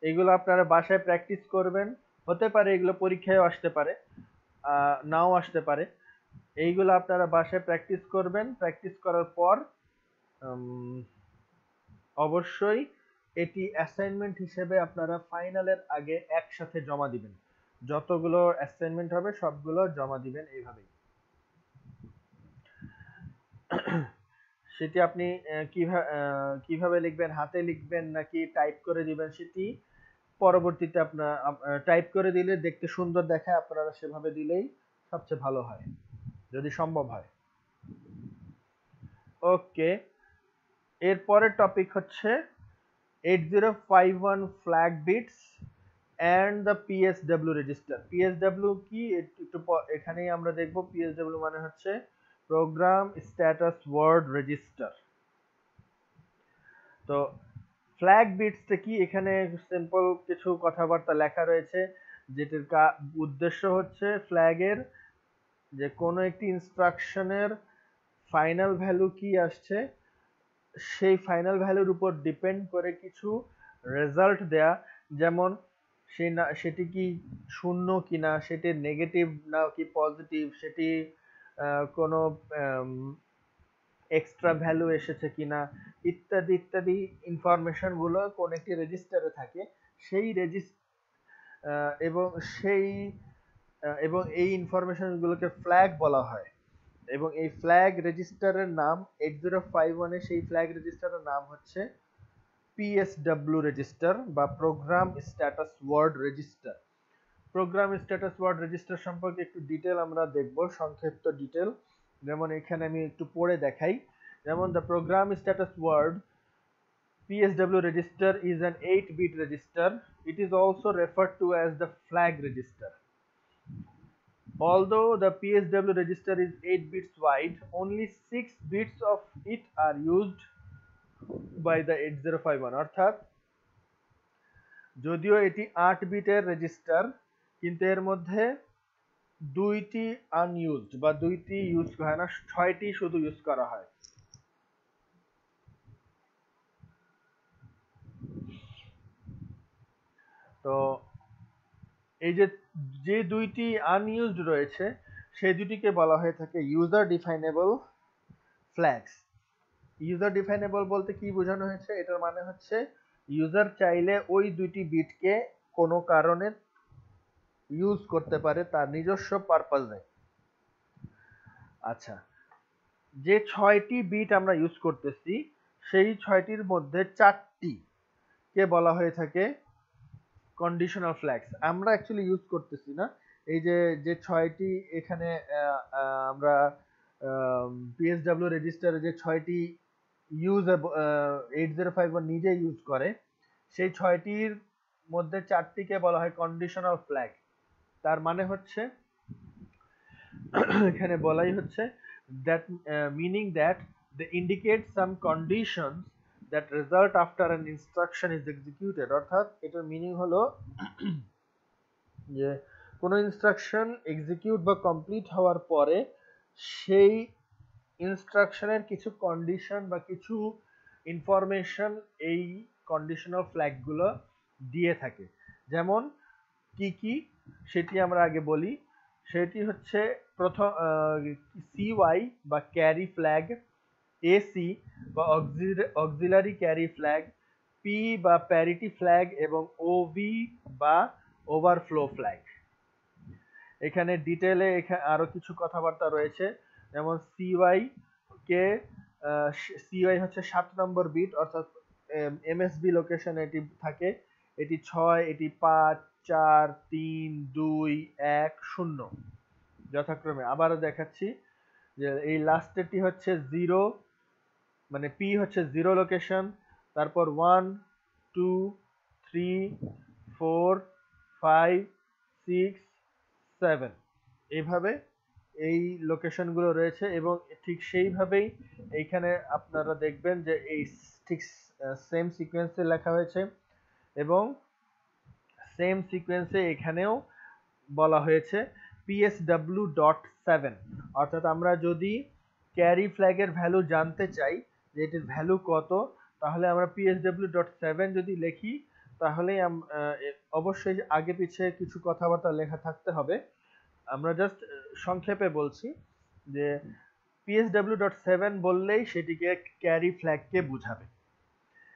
এগুলো আপনারা বাসায় প্র্যাকটিস করবেন। হতে পারে এগুলো পরীক্ষায় আসতে পারে নাও আসতে পারে। এইগুলো আপনারা বাসায় প্র্যাকটিস করবেন। প্র্যাকটিস করার পর অবশ্যই এটি অ্যাসাইনমেন্ট হিসেবে আপনারা ফাইনালের আগে একসাথে জমা দিবেন। যতগুলো অ্যাসাইনমেন্ট হবে, সবগুলো জমা দিবেন এইভাবেই। সেটি আপনি কীভাবে কীভাবে লিখবেন, হাতে লিখবেন নাকি টাইপ করে দিবেন সেটি পরবর্তীতে আপনার টাইপ করে দিলে দেখতে সুন্দর দেখায়, আপনারা সেভাবে দিলেই সবচেয়ে ভালো হয়, যদি সম্ভব হয়। ওকে, এরপরের টপিক হচ্ছে 8051 flag bits and the PSW register PSW কি? একটু এখানেই আমরা দেখব পিএসডব্লিউ মানে হচ্ছে প্রোগ্রাম স্ট্যাটাস ওয়ার্ড রেজিস্টার তো ফ্ল্যাগ বিটসটা কি? এখানে সিম্পল কিছু কথাবার্তা লেখা রয়েছে, যেটির উদ্দেশ্য হচ্ছে ফ্ল্যাগের যে কোনো একটি ইনস্ট্রাকশনের ফাইনাল ভ্যালু কি আসছে, সেই ফাইনাল ভ্যালুর উপর ডিপেন্ড করে কিছু রেজাল্ট দেয়া, যেমন সে না, সেটি কি শূন্য কিনা, সেটি নেগেটিভ না কি পজিটিভ সেটি কোনো এক্সট্রা ভ্যালু এসেছে কিনা, ইত্যাদি ইত্যাদি ইনফরমেশনগুলো কোন একটি রেজিস্টারে থাকে, সেই রেজিস্ট এবং সেই এবং এই ইনফরমেশন গুলোকে ফ্ল্যাগ বলা হয়। এবং এই ফ্ল্যাগ রেজিস্টারের নাম এইট জিরো ফাইভ ওয়ানে সেই ফ্ল্যাগ রেজিস্টারের নাম হচ্ছে পিএসডব্লিউ রেজিস্টার বা program status word register program status word register সম্পর্কে একটু ডিটেল আমরা দেখব সংক্ষিপ্ত ডিটেল যেমন এখানে আমি একটু পড়ে দেখাই যেমন the program status word PSW register is an 8-bit register. It is also referred to as the flag register. Although the PSW register is 8 bits wide, only 6 bits of it are used by the 8051 অর্থাৎ যদিও এটি 8 বিটের register কিন্তু এর মধ্যে দুইটি unused বা দুইটি ইউজ হয় না, ছয়টি শুধু ইউজ করা হয়। তো এই যে যে দুইটি আনইউজড রয়েছে, সেই দুটিকে বলা হয়ে থাকে user definable flags user definable বলতে কি বোঝানো হয়েছে? এটার মানে হচ্ছে ইউজার চাইলে ওই দুইটি বিটকে কোনো কারণে ইউজ করতে পারে, তার নিজস্ব পারপাজে আচ্ছা যে ছয়টি বিট আমরা ইউজ করতেছি, সেই ছয়টির মধ্যে চারটি কে বলা হয়ে থাকে? কন্ডিশনাল ফ্ল্যাগস আমরা অ্যাকচুয়ালি ইউজ করতেছি না। এই যে যে ছয়টি এখানে আমরা পিএসডাব্লিউ রেজিস্টারে যে ছয়টি ইউজ এইট জিরো ফাইভ নিজে ইউজ করে, সেই ছয়টির মধ্যে চারটিকে বলা হয় কন্ডিশনাল ফ্ল্যাগ তার মানে হচ্ছে, এখানে বলাই হচ্ছে that meaning that they indicate some conditions that result after an instruction is executed. অর্থাৎ এটার মিনিং হলো যে কোনো ইনস্ট্রাকশন এক্সিকিউট বা কমপ্লিট হওয়ার পরে সেই ইনস্ট্রাকশনের কিছু কন্ডিশন বা কিছু ইনফরমেশন এই কন্ডিশনাল ফ্ল্যাগগুলো দিয়ে থাকে। যেমন কি কি সেটি আমরা আগে বলি। সেটি হচ্ছে প্রথম সিওয়াই বা ক্যারি ফ্ল্যাগ এসি বা অক্সিলারি ক্যারি ফ্ল্যাগ পি বা প্যারিটি ফ্ল্যাগ এবং ওভি বা ওভারফ্লো ফ্ল্যাগ এখানে ডিটেলে এখানে আরও কিছু কথাবার্তা রয়েছে। যেমন সিওয়াই কে সিওয়াই হচ্ছে সাত নম্বর বিট অর্থাৎ এমএসবি লোকেশন এটি থাকে। এটি ছয়, এটি পাঁচ চার, তিন, দুই, এক, শূন্য। যথাক্রমে আবারও দেখাচ্ছি যে এই লাস্টেরটি হচ্ছে জিরো মানে পি হচ্ছে জিরো লোকেশন তারপর one two three four five six seven এইভাবে এই লোকেশনগুলো রয়েছে এবং ঠিক সেইভাবেই এইখানে আপনারা দেখবেন যে এই ঠিক সেম সিকোয়েন্সে লেখা হয়েছে এবং সেম সিকোয়েন্সে এখানেও বলা হয়েছে পিএসডাব্লিউ ডট সেভেন অর্থাৎ আমরা যদি ক্যারি ফ্ল্যাগের ভ্যালু জানতে চাই যে এটির ভ্যালু কত, তাহলে আমরা পিএসডাব্লিউ ডট সেভেন যদি লিখি, তাহলে অবশ্যই আগে পিছে কিছু কথাবার্তা লেখা থাকতে হবে। আমরা জাস্ট সংক্ষেপে বলছি যে পিএসডাব্লিউ ডট সেভেন বললেই সেটিকে ক্যারি ফ্ল্যাগকে বুঝাবে।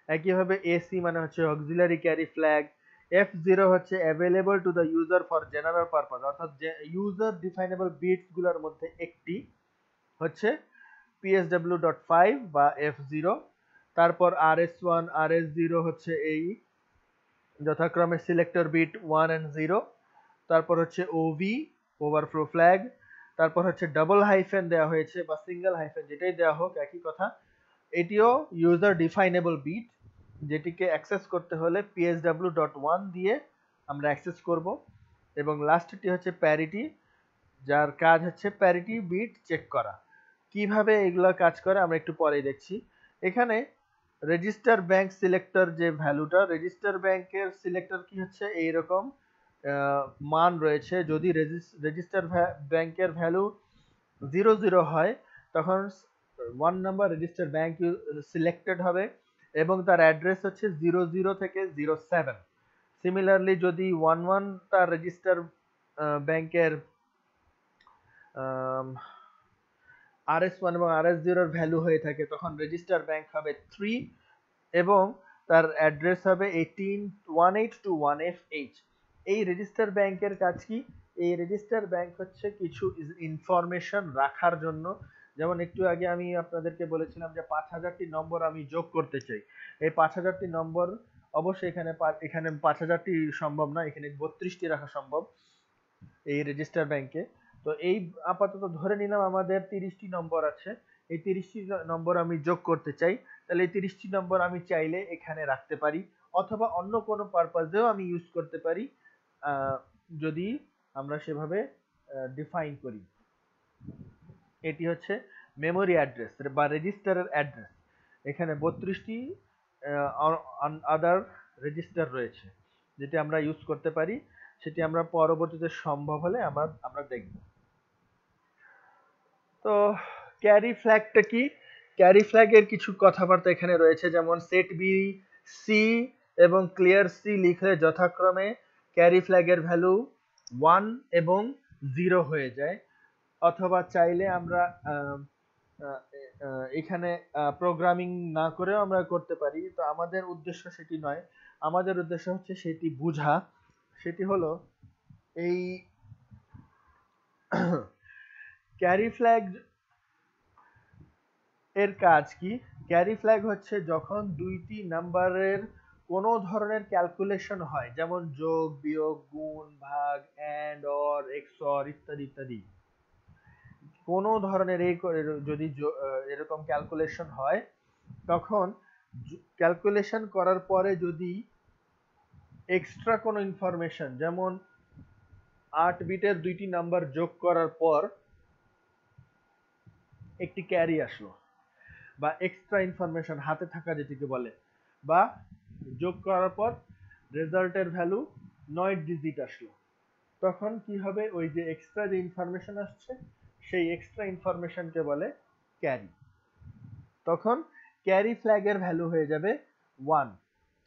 একইভাবে এসি মানে হচ্ছে auxiliary carry flag F zero হচ্ছে available to the user for general purpose অর্থাৎ যে ইউজার ডিফাইনেবল বিটসগুলোর মধ্যে একটি হচ্ছে পিএসডাব্লিউ ডট ফাইভ বা এফ জিরো তারপর R S one R S zero হচ্ছে এই যথাক্রমে selector bit one and zero তারপর হচ্ছে ওভি ওভারফ্লো ফ্ল্যাগ তারপর হচ্ছে ডাবল হাইফেন দেওয়া হয়েছে বা সিঙ্গেল হাইফেন যেটাই দেওয়া হোক, একই কথা, এটিও ইউজার ডিফাইনেবল বিট যেটিকে অ্যাক্সেস করতে হলে পিএসডাব্লিউ ডট ওয়ান দিয়ে আমরা অ্যাক্সেস করব। এবং লাস্টটি হচ্ছে প্যারিটি যার কাজ হচ্ছে প্যারিটি বিট চেক করা। কীভাবে এগুলো কাজ করে আমরা একটু পরেই দেখছি। এখানে রেজিস্টার ব্যাংক সিলেক্টর যে ভ্যালুটা রেজিস্টার ব্যাংকের সিলেক্টর কি হচ্ছে? এইরকম মান রয়েছে। যদি রেজিস্টার ব্যাংকের ভ্যালু জিরো জিরো হয়, তখন one number register bank selected হবে। এবং তার অ্যাড্রেস হচ্ছে জিরো জিরো থেকে জিরো সেভেন সিমিলারলি যদি ওয়ান ওয়ান তার রেজিস্টার ব্যাংকের আর এস ওয়ান এবং আর এস জিরোর ভ্যালু হয়ে থাকে, তখন রেজিস্টার ব্যাংক হবে থ্রি এবং তার অ্যাড্রেস হবে eighteen one eight two one F H এই রেজিস্টার ব্যাংকের কাজ কি? এই রেজিস্টার ব্যাংক হচ্ছে কিছু ইনফরমেশন রাখার জন্য যেমন একটু আগে আমি আপনাদেরকে বলেছিলাম যে পাঁচ হাজারটি নম্বর আমি যোগ করতে চাই। এই পাঁচ হাজারটি নম্বর অবশ্যই এখানে এখানে পাঁচ হাজারটি সম্ভব না এখানে বত্রিশটি রাখা সম্ভব এই রেজিস্টার ব্যাংকে তো এই আপাতত ধরে নিলাম আমাদের তিরিশটি নম্বর আছে, এই তিরিশটি নম্বর আমি যোগ করতে চাই। তাহলে এই তিরিশটি নম্বর আমি চাইলে এখানে রাখতে পারি, অথবা অন্য কোনো পারপাসেও আমি ইউজ করতে পারি যদি আমরা সেভাবে ডিফাইন করি। এটি হচ্ছে মেমোরি অ্যাড্রেস বা রেজিস্টারের অ্যাড্রেস এখানে বত্রিশটি আদার রেজিস্টার রয়েছে, যেটি আমরা ইউজ করতে পারি। সেটি আমরা পরবর্তীতে সম্ভব হলে আমরা আমরা দেখব। তো ক্যারি ফ্ল্যাগটা কি? ক্যারি ফ্ল্যাগের কিছু কথাবার্তা এখানে রয়েছে, যেমন সেট বি সি এবং ক্লিয়ার সি লিখলে যথাক্রমে ক্যারি ফ্ল্যাগের ভ্যালু ওয়ান এবং জিরো হয়ে যায়। অথবা চাইলে আমরা এখানে প্রোগ্রামিং না করেও আমরা করতে পারি। তো আমাদের উদ্দেশ্য সেটি নয়। আমাদের উদ্দেশ্য হচ্ছে সেটি বোঝা। সেটি হলো এই ক্যারি ফ্ল্যাগ এর কাজ কি? ক্যারি ফ্ল্যাগ হচ্ছে যখন দুইটি নাম্বারের কোনো ধরনের ক্যালকুলেশন হয়। যেমন যোগ, বিয়োগ, গুণ, ভাগ অ্যান্ড অর এক্সর ইত্যাদি ইত্যাদি। কোনো ধরনের এই যদি এরকম ক্যালকুলেশন হয়, তখন ক্যালকুলেশন করার পরে যদি এক্সট্রা কোনো ইনফরমেশন যেমন আট বিটের দুইটি নাম্বার যোগ করার পর একটি ক্যারি আসলো, বা এক্সট্রা ইনফরমেশন হাতে থাকা যেটিকে বলে, বা যোগ করার পর রেজাল্টের ভ্যালু নয় ডিজিট আসলো, তখন কি হবে? ওই যে এক্সট্রা যে ইনফরমেশন আসছে সেই এক্সট্রা ইনফরমেশনকে বলে ক্যারি তখন ক্যারি ফ্ল্যাগের ভ্যালু হয়ে যাবে ওয়ান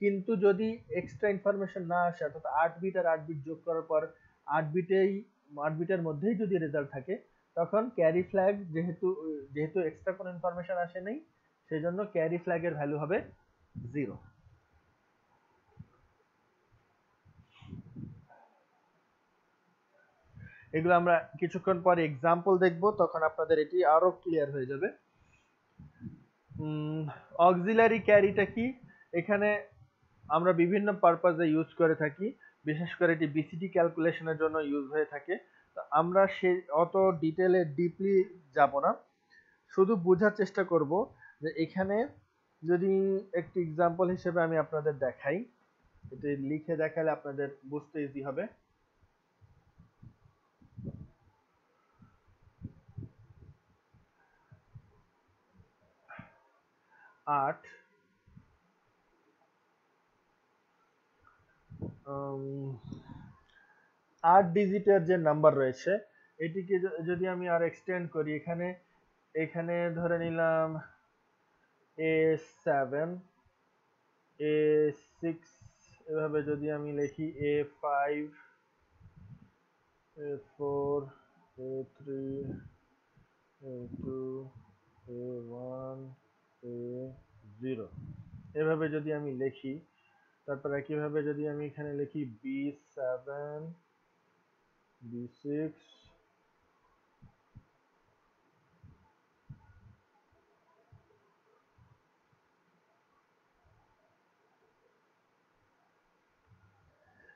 কিন্তু যদি এক্সট্রা ইনফরমেশন না আসে, অর্থাৎ আট বিট আর আট বিট যোগ করার পর আট বিটেই আট বিটের মধ্যেই যদি রেজাল্ট থাকে, তখন ক্যারি ফ্ল্যাগ যেহেতু যেহেতু এক্সট্রা কোনো ইনফরমেশন আসে নেই সেই জন্য ক্যারি ফ্ল্যাগের ভ্যালু হবে জিরো এগুলো আমরা কিছুক্ষণ পরে এক্সাম্পল দেখব, তখন আপনাদের এটি আরও ক্লিয়ার হয়ে যাবে। অক্সিলারি ক্যারিটা কি? এখানে আমরা বিভিন্ন পারপাজে ইউজ করে থাকি, বিশেষ করে এটি বিসিটি ক্যালকুলেশনের জন্য ইউজ হয়ে থাকে। তো আমরা সে, অত ডিটেলে ডিপলি যাব না। শুধু বোঝার চেষ্টা করব যে এখানে যদি একটি এক্সাম্পল হিসেবে আমি আপনাদের দেখাই, এটি লিখে দেখালে আপনাদের বুঝতে ইজি হবে। আট। আট ডিজিটের যে নাম্বার রয়েছে, এটিকে যদি আমি আর এক্সটেন্ড করি, এখানে এখানে ধরে নিলাম এ সেভেন এ সিক্স এভাবে যদি আমি লিখি A five A four A three A two A one zero এভাবে যদি আমি লিখি, তারপর একইভাবে যদি আমি এখানে লিখি, বি সেভেন বি সিক্স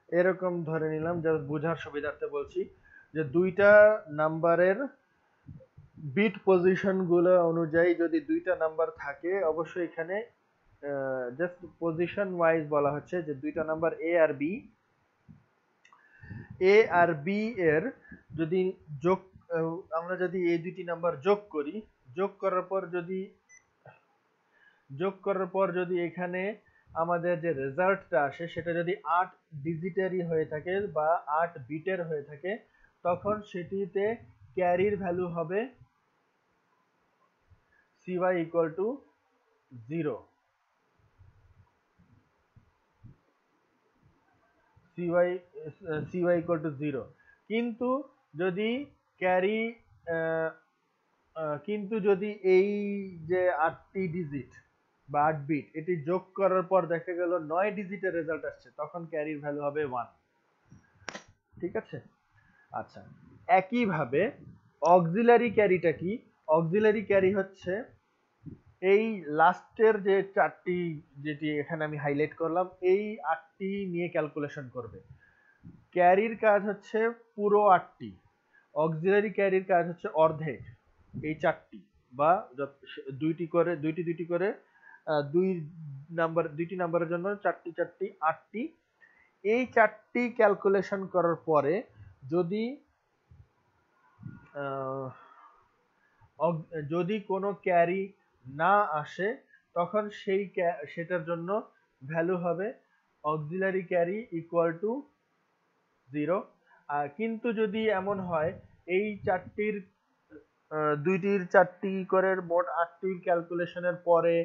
এরকম ধরে নিলাম জাস্ট বোঝার সুবিধার্থে বলছি যে দুইটা নাম্বারের বিট পজিশনগুলো অনুযায়ী যদি দুইটা নাম্বার থাকে, অবশ্যই এখানে জাস্ট পজিশন ওয়াইজ বলা হচ্ছে যে দুইটা নাম্বার এ আর বি এ আর বি এর যদি যোগ আমরা যদি এই দুইটি নাম্বার যোগ করি, যোগ করার পর যদি, যোগ করার পর যদি এখানে আমাদের যে রেজাল্টটা আসে, সেটা যদি আট ডিজিটেরই হয়ে থাকে বা আট বিটের হয়ে থাকে, তখন সেটিতে ক্যারির ভ্যালু হবে cy equal to 0 cy cy equal to 0 কিন্তু যদি ক্যারি কিন্তু যদি এই যে আটটি ডিজিট বা আট বিট এটি যোগ করার পর দেখা গেল নয় ডিজিটের রেজাল্ট আসছে, তখন ক্যারির ভ্যালু হবে ওয়ান ঠিক আছে? আচ্ছা একইভাবে অক্সিলারি ক্যারিটা কি? অক্সিলারি ক্যারি হচ্ছে এই লাস্টের যে চারটি যেটি এখানে আমি হাইলাইট করলাম, এই আটটি নিয়ে ক্যালকুলেশন করবে। ক্যারির কাজ হচ্ছে পুরো আটটি। অক্সিলারি ক্যারির কাজ হচ্ছে অর্ধেক এই চারটি বা দুইটি করে, দুইটি দুইটি করে দুই নাম্বার দুইটি নাম্বারের জন্য চারটি চারটি, আটটি। এই চারটি ক্যালকুলেশন করার পরে যদি যদি কোনো ক্যারি না আসে, তখন সেই সেটার জন্য ভ্যালু হবে auxiliary carry equal to zero কিন্তু যদি এমন হয়, এই চারটির দুইটির চারটি করে মোট আটটির ক্যালকুলেশনের পরে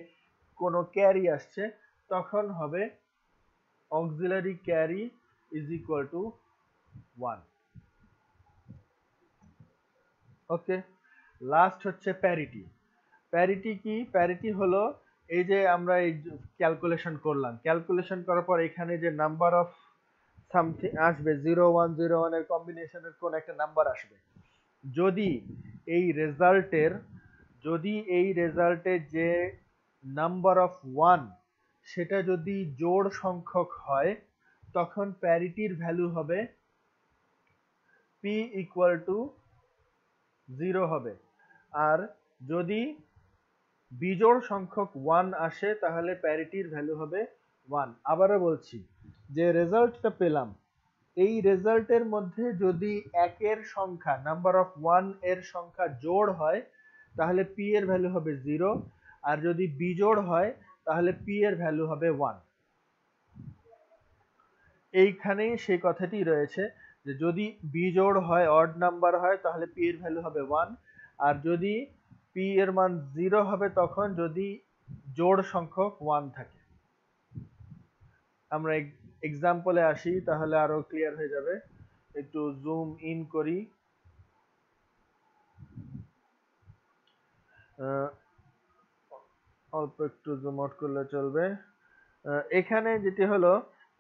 কোনো ক্যারি আসছে, তখন হবে auxiliary carry is equal to one okay last হচ্ছে প্যারিটি প্যারিটি কি? প্যারিটি হলো এই যে আমরা এই ক্যালকুলেশন করলাম। ক্যালকুলেশন করার পর এখানে যে নাম্বার অফ সামথিং আসবে জিরো ওয়ান জিরো ওয়ানের কম্বিনেশনের কোন একটা নাম্বার আসবে। যদি এই রেজাল্টের যদি এই রেজাল্টে যে নাম্বার অফ ওয়ান সেটা যদি জোড় সংখ্যক হয়, তখন প্যারিটির ভ্যালু হবে পি ইকুয়াল টু জিরো হবে। আর যদি বিজোড় সংখ্যক ওয়ান আসে, তাহলে প্যারিটির ভ্যালু হবে ওয়ান আবারও বলছি, যে রেজাল্টটা পেলাম, এই রেজাল্টের মধ্যে যদি একের সংখ্যা নাম্বার অফ ওয়ানের সংখ্যা জোড় হয়, তাহলে পি এর ভ্যালু হবে জিরো আর যদি বিজোড় হয়, তাহলে পি এর ভ্যালু হবে ওয়ান এইখানেই সেই কথাটি রয়েছে, যে যদি বিজোড় হয় অড নাম্বার হয়, তাহলে পি এর ভ্যালু হবে ওয়ান আর যদি পি এর মান জিরো হবে তখন যদি জোড় সংখ্যক ওয়ান থাকে। আমরা এক্সাম্পলে আসি, তাহলে আরও ক্লিয়ার হয়ে যাবে। একটু জুম ইন করি। অল্প একটু জুম আউট করলে চলবে। এখানে যেটি হলো,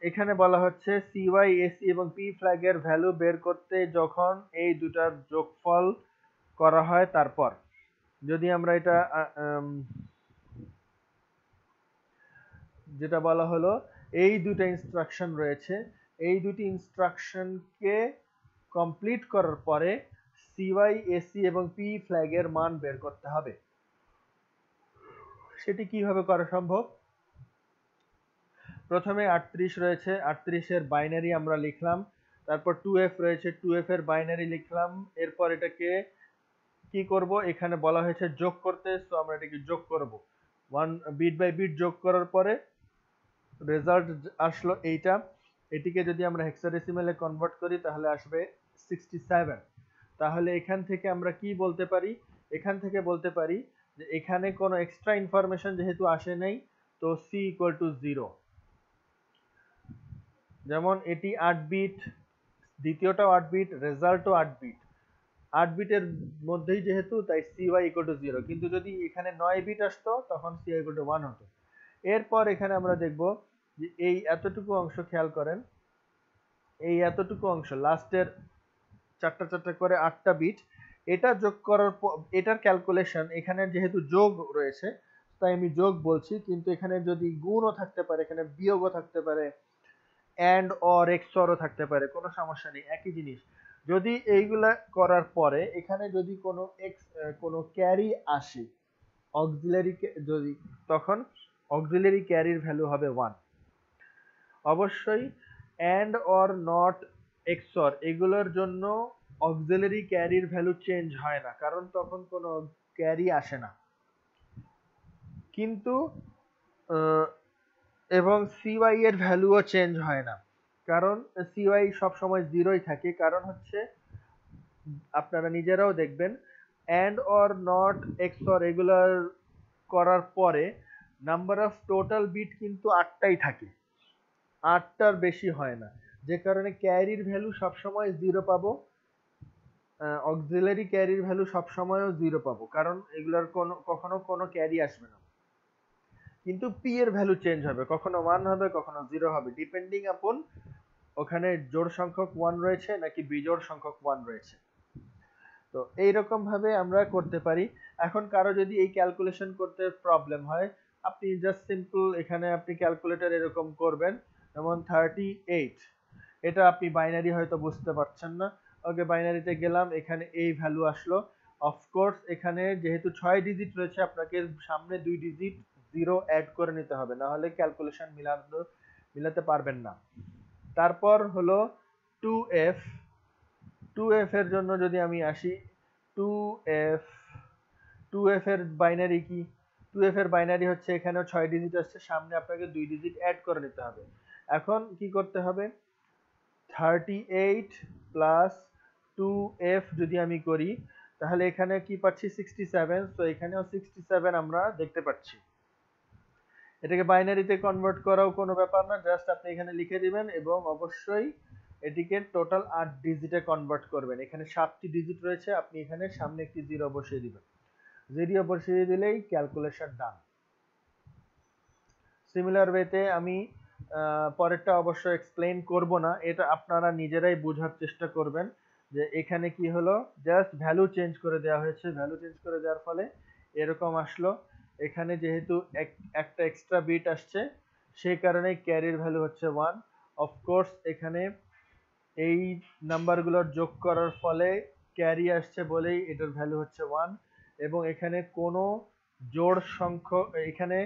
এখানে বলা হচ্ছে সিওয়াই এসি এবং পি ফ্ল্যাগের ভ্যালু বের করতে যখন এই দুটার যোগফল করা হয় তারপর। যদি আমরা এটা যেটা বলা হলো, এই দুটা ইনস্ট্রাকশন রয়েছে, এই দুটি ইনস্ট্রাকশনকে কমপ্লিট করার পরে সিওয়াই এসি এবং পি ফ্ল্যাগের মান বের করতে হবে। সেটি কীভাবে করা সম্ভব? প্রথমে আটত্রিশ রয়েছে, আটত্রিশের বাইনারি আমরা লিখলাম, তারপর টু এফ রয়েছে টু এফ এর বাইনারি লিখলাম, এরপর এটাকে কি করব? এখানে বলা হয়েছে যোগ করতে সো আমরা এটাকে যোগ করব। ওয়ান বিট বাই বিট যোগ করার পরে রেজাল্ট আসলো এইটা। এটিকে যদি আমরা হেক্সাডেসিমেলে কনভার্ট করি, তাহলে আসবে সিক্সটি সেভেন তাহলে এখান থেকে আমরা কি বলতে পারি? এখান থেকে বলতে পারি যে এখানে কোনো এক্সট্রা ইনফরমেশন যেহেতু আসে নাই, তো সি ইকুয়াল টু জিরো যেমন এটি আট বিট দ্বিতীয়টাও আট বিট রেজাল্টও আট বিট আট বিটের মধ্যেই যেহেতু, তাই C Y equal to zero কিন্তু যদি এখানে নয় বিট আসতো, তখন C Y equal to one হতো। এরপর এখানে আমরা দেখব যে এই এতটুকু অংশ খেয়াল করেন। এই এতটুকু অংশ লাস্টের চারটা চারটা করে আটটা বিট এটা যোগ করার এটার ক্যালকুলেশন এখানে যেহেতু যোগ রয়েছে, তাই আমি যোগ বলছি, কিন্তু এখানে যদি গুণও থাকতে পারে, এখানে বিয়োগও থাকতে পারে অ্যান্ড অর এক্সরও থাকতে পারে, কোনো সমস্যা নেই, একই জিনিস। যদি এইগুলা করার পরে এখানে যদি কোনো এক্স কোনো ক্যারি আসে অক্সিলারি যদি, তখন অক্সিলারি ক্যারির ভ্যালু হবে ওয়ান অবশ্যই অ্যান্ড অর নট এক্সর এগুলোর জন্য অক্সিলারি ক্যারির ভ্যালু চেঞ্জ হয় না, কারণ তখন কোনো ক্যারি আসে না। কিন্তু এবং সিওয়াই এর ভ্যালুও চেঞ্জ হয় না। কারণ সিওয়াই সবসময় জিরোই থাকে। কারণ হচ্ছে, আপনারা নিজেরাও দেখবেন and or not XOR regular করার পরে নাম্বার অফ টোটাল বিট কিন্তু আটটাই থাকে। আটটার বেশি হয় না। যে কারণে ক্যারির ভ্যালু সবসময় জিরো পাবো অক্সিলারি ক্যারির ভ্যালু সবসময়ও জিরো পাবো। কারণ এগুলার কোনো, কখনো কোনো ক্যারি আসবে না। কিন্তু পি এর ভ্যালু চেঞ্জ হবে। কখনো ওয়ান হবে, কখনো জিরো হবে। ডিপেন্ডিং আপন ওখানে জোড় সংখ্যক ওয়ান রয়েছে নাকি বিজোড় সংখ্যক ওয়ান রয়েছে। তো এইরকম ভাবে আমরা করতে পারি। এখন কারও যদি এই ক্যালকুলেশন করতে প্রবলেম হয়, আপনি জাস্ট সিম্পল এখানে আপনি ক্যালকুলেটর এরকম করবেন, যেমন থার্টি এইট এটা আপনি বাইনারি হয়তো বুঝতে পারছেন না। ওকে বাইনারিতে গেলাম, এখানে এই ভ্যালু আসলো। অফকোর্স এখানে যেহেতু ছয় ডিজিট রয়েছে, আপনাকে সামনে দুই ডিজিট জিরো অ্যাড করে নিতে হবে না হলে ক্যালকুলেশন মিলানো, মিলাতে পারবেন না। তারপর হলো টু এফ টু এফ এর জন্য যদি আমি আসি টু এফ টু এফ এর বাইনারি কি? টু এফ এর বাইনারি হচ্ছে এখানেও ছয় ডিজিট আসছে, সামনে আপনাকে দুই ডিজিট অ্যাড করে নিতে হবে। এখন কি করতে হবে? Thirty eight plus two F যদি আমি করি, তাহলে এখানে কি পাচ্ছি? সিক্সটি সেভেন তো এখানেও সিক্সটি সেভেন আমরা দেখতে পাচ্ছি। এটাকে বাইনারিতে কনভার্ট করাও কোনো ব্যাপার না জাস্ট আপনি এখানে লিখে দিবেন এবং অবশ্যই এটিকে টোটাল আট ডিজিটে কনভার্ট করবেন। এখানে সাতটি ডিজিট রয়েছে, আপনি এখানে সামনে একটি জিরো বসিয়ে দিবেন। জিরো বসিয়ে দিলেই ক্যালকুলেশন ডান সিমিলার ওয়েতে আমি পরেরটা অবশ্য এক্সপ্লেন করব না, এটা আপনারা নিজেরাই বোঝার চেষ্টা করবেন যে এখানে কি হলো জাস্ট ভ্যালু চেঞ্জ করে দেওয়া হয়েছে। ভ্যালু চেঞ্জ করে দেওয়ার ফলে এরকম আসলো। এখানে যেহেতু একটা এক্সট্রা বিট আসছে, সেই কারণে ক্যারির ভ্যালু হচ্ছে ওয়ান অফকোর্স এখানে এই নাম্বারগুলোর যোগ করার ফলে ক্যারি আসছে বলেই এটার ভ্যালু হচ্ছে ওয়ান এবং এখানে কোনো জোড় সংখ্যক, এখানে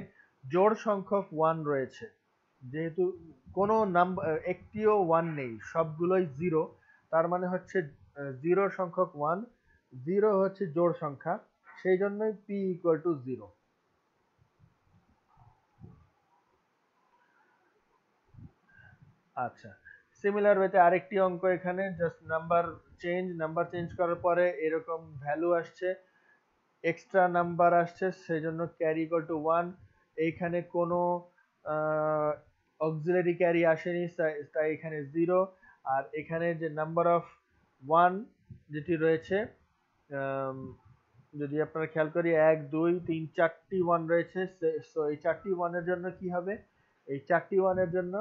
জোড় সংখ্যক ওয়ান রয়েছে। যেহেতু কোনো নাম্বার একটিও ওয়ান নেই, সবগুলোই জিরো তার মানে হচ্ছে জিরো সংখ্যক ওয়ান জিরো হচ্ছে জোড় সংখ্যা, সেই জন্যই পি ইকুয়াল টু জিরো আচ্ছা সিমিলার ওয়েতে আরেকটি অঙ্ক এখানে just number change number change করার পরে এরকম ভ্যালু আসছে এক্সট্রা নাম্বার আসছে সেই জন্য ক্যারি ইকুয়াল টু ওয়ান এইখানে কোনো অক্সিলারি ক্যারি আসেনি, তাই এখানে জিরো আর এখানে যে নাম্বার অফ ওয়ান যেটি রয়েছে যদি আপনারা খেয়াল করি, এক, দুই, তিন, চারটি ওয়ান রয়েছে, সো এই চারটি ওয়ানের জন্য কি হবে? এই চারটি ওয়ানের জন্য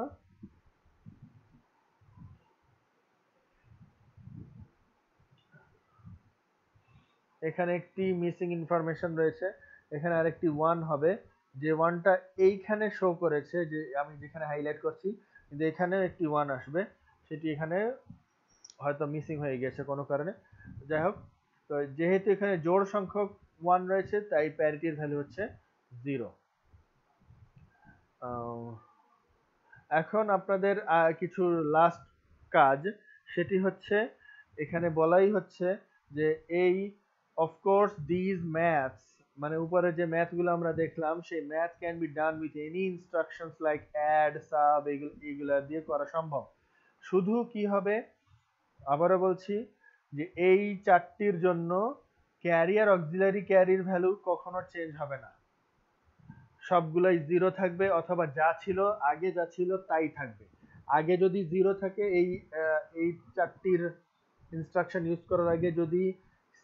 এখানে একটি মিসিং ইনফরমেশন রয়েছে। এখানে আরেকটি ওয়ান হবে। যে ওয়ানটা এইখানে শো করেছে যে আমি যেখানে হাইলাইট করছি, কিন্তু এখানেও একটি ওয়ান আসবে। সেটি এখানে হয়তো মিসিং হয়ে গেছে কোনো কারণে। যাই হোক, তো যেহেতু এখানে জোড় সংখ্যক ওয়ান রয়েছে, তাই প্যারিটির ভ্যালু হচ্ছে জিরো এখন আপনাদের কিছু লাস্ট কাজ। সেটি হচ্ছে, এখানে বলাই হচ্ছে যে এই অফকোর্স দিজ ম্যাথস মানে উপরে যে ম্যাথগুলো আমরা দেখলাম, সেই math can be done with any instructions like add sub এগুলো দিয়ে করা সম্ভব। শুধু কি হবে? আবারও বলছি যে এই চারটির জন্য ক্যারিয়ার অক্সিলারি ক্যারির ভ্যালু কখনো চেঞ্জ হবে না। সবগুলোই জিরো থাকবে অথবা যা ছিল, আগে যা ছিল তাই থাকবে। আগে যদি জিরো থাকে, এই এই চারটির ইনস্ট্রাকশন ইউজ করার আগে যদি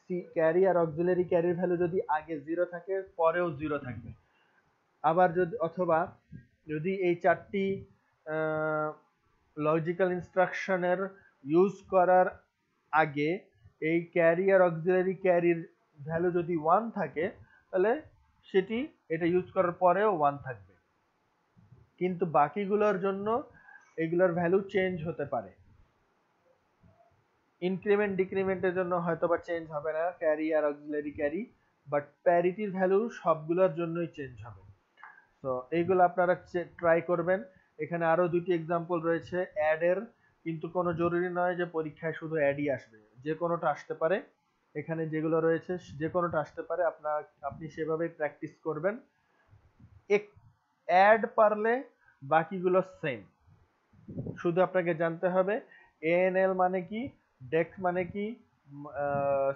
ক্যারি আর অক্সিলারি ক্যারির ভ্যালু যদি আগে জিরো থাকে, পরেও জিরো থাকবে। আবার যদি, অথবা যদি এই চারটি লজিক্যাল ইনস্ট্রাকশনের ইউজ করার আগে এই ক্যারি আর অক্সিলারি ক্যারির ভ্যালু যদি ওয়ান থাকে, তাহলে সেটি, এটা ইউজ করার পরেও ওয়ান থাকবে। কিন্তু বাকিগুলোর জন্য এগুলোর ভ্যালু চেঞ্জ হতে পারে। ইনক্রিমেন্ট ডিক্রিমেন্টের জন্য হয়তো বা চেঞ্জ হবে না ক্যারি আর অক্সিলারি ক্যারি বাট প্যারিটির ভ্যালু সবগুলোর জন্যই চেঞ্জ হবে। তো এইগুলো আপনারা ট্রাই করবেন। এখানে আরও দুটি এক্সাম্পল রয়েছে অ্যাডের কিন্তু কোনো জরুরি নয় যে পরীক্ষায় শুধু অ্যাডই আসবে। যে কোনোটা আসতে পারে, এখানে যেগুলো রয়েছে, যে কোনোটা আসতে পারে আপনার আপনি সেভাবেই প্র্যাকটিস করবেন। এক অ্যাড পারলে বাকিগুলো সেম শুধু আপনাকে জানতে হবে এএনএল মানে কি? ডেক্স মানে কি?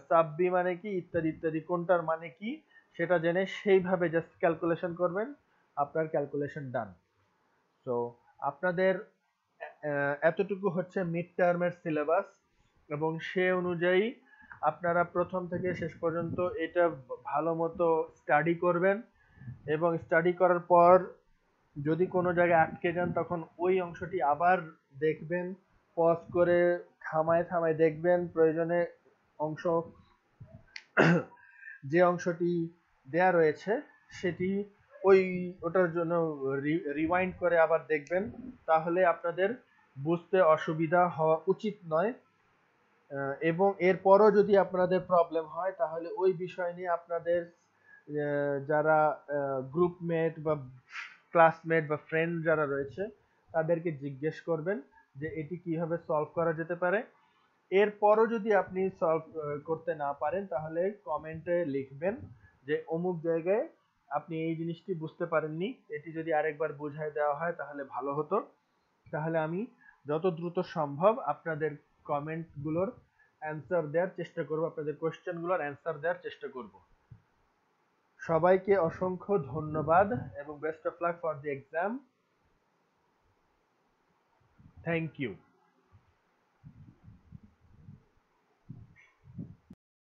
সাববি মানে কি? ইত্যাদি ইত্যাদি। কোনটার মানে কি? সেটা জেনে সেইভাবে জাস্ট ক্যালকুলেশন করবেন। আপনার ক্যালকুলেশন ডান তো আপনাদের এতটুকু হচ্ছে মিড টার্মের সিলেবাস এবং সে অনুযায়ী আপনারা প্রথম থেকে শেষ পর্যন্ত এটা ভালো মতো স্টাডি করবেন এবং স্টাডি করার পর যদি কোনো জায়গায় আটকে যান, তখন ওই অংশটি আবার দেখবেন। পজ করে থামায় থামায় দেখবেন প্রয়োজনে অংশ, যে অংশটি দেয়া রয়েছে সেটি ওই, ওটার জন্য রিওয়াইন্ড করে আবার দেখবেন। তাহলে আপনাদের বুঝতে অসুবিধা হওয়া উচিত নয়। এবং এরপরও যদি আপনাদের প্রবলেম হয়, তাহলে ওই বিষয় নিয়ে আপনাদের যারা গ্রুপমেট বা ক্লাসমেট বা ফ্রেন্ড যারা রয়েছে, তাদেরকে জিজ্ঞেস করবেন। যে এটি কীভাবে সলভ করা যেতে পারে। এরপরও যদি আপনি সলভ করতে না পারেন, তাহলে কমেন্টে লিখবেন যে অমুক জায়গায় আপনি এই জিনিসটি বুঝতে পারেননি, এটি যদি আরেকবার বুঝাই দেওয়া হয়, তাহলে ভালো হতো। তাহলে আমি যত দ্রুত সম্ভব আপনাদের কমেন্টগুলোর অ্যান্সার দেওয়ার চেষ্টা করব, আপনাদের কোয়েশ্চেনগুলোর অ্যান্সার দেওয়ার চেষ্টা করব। সবাইকে অসংখ্য ধন্যবাদ এবং best of luck for the exam Thank you.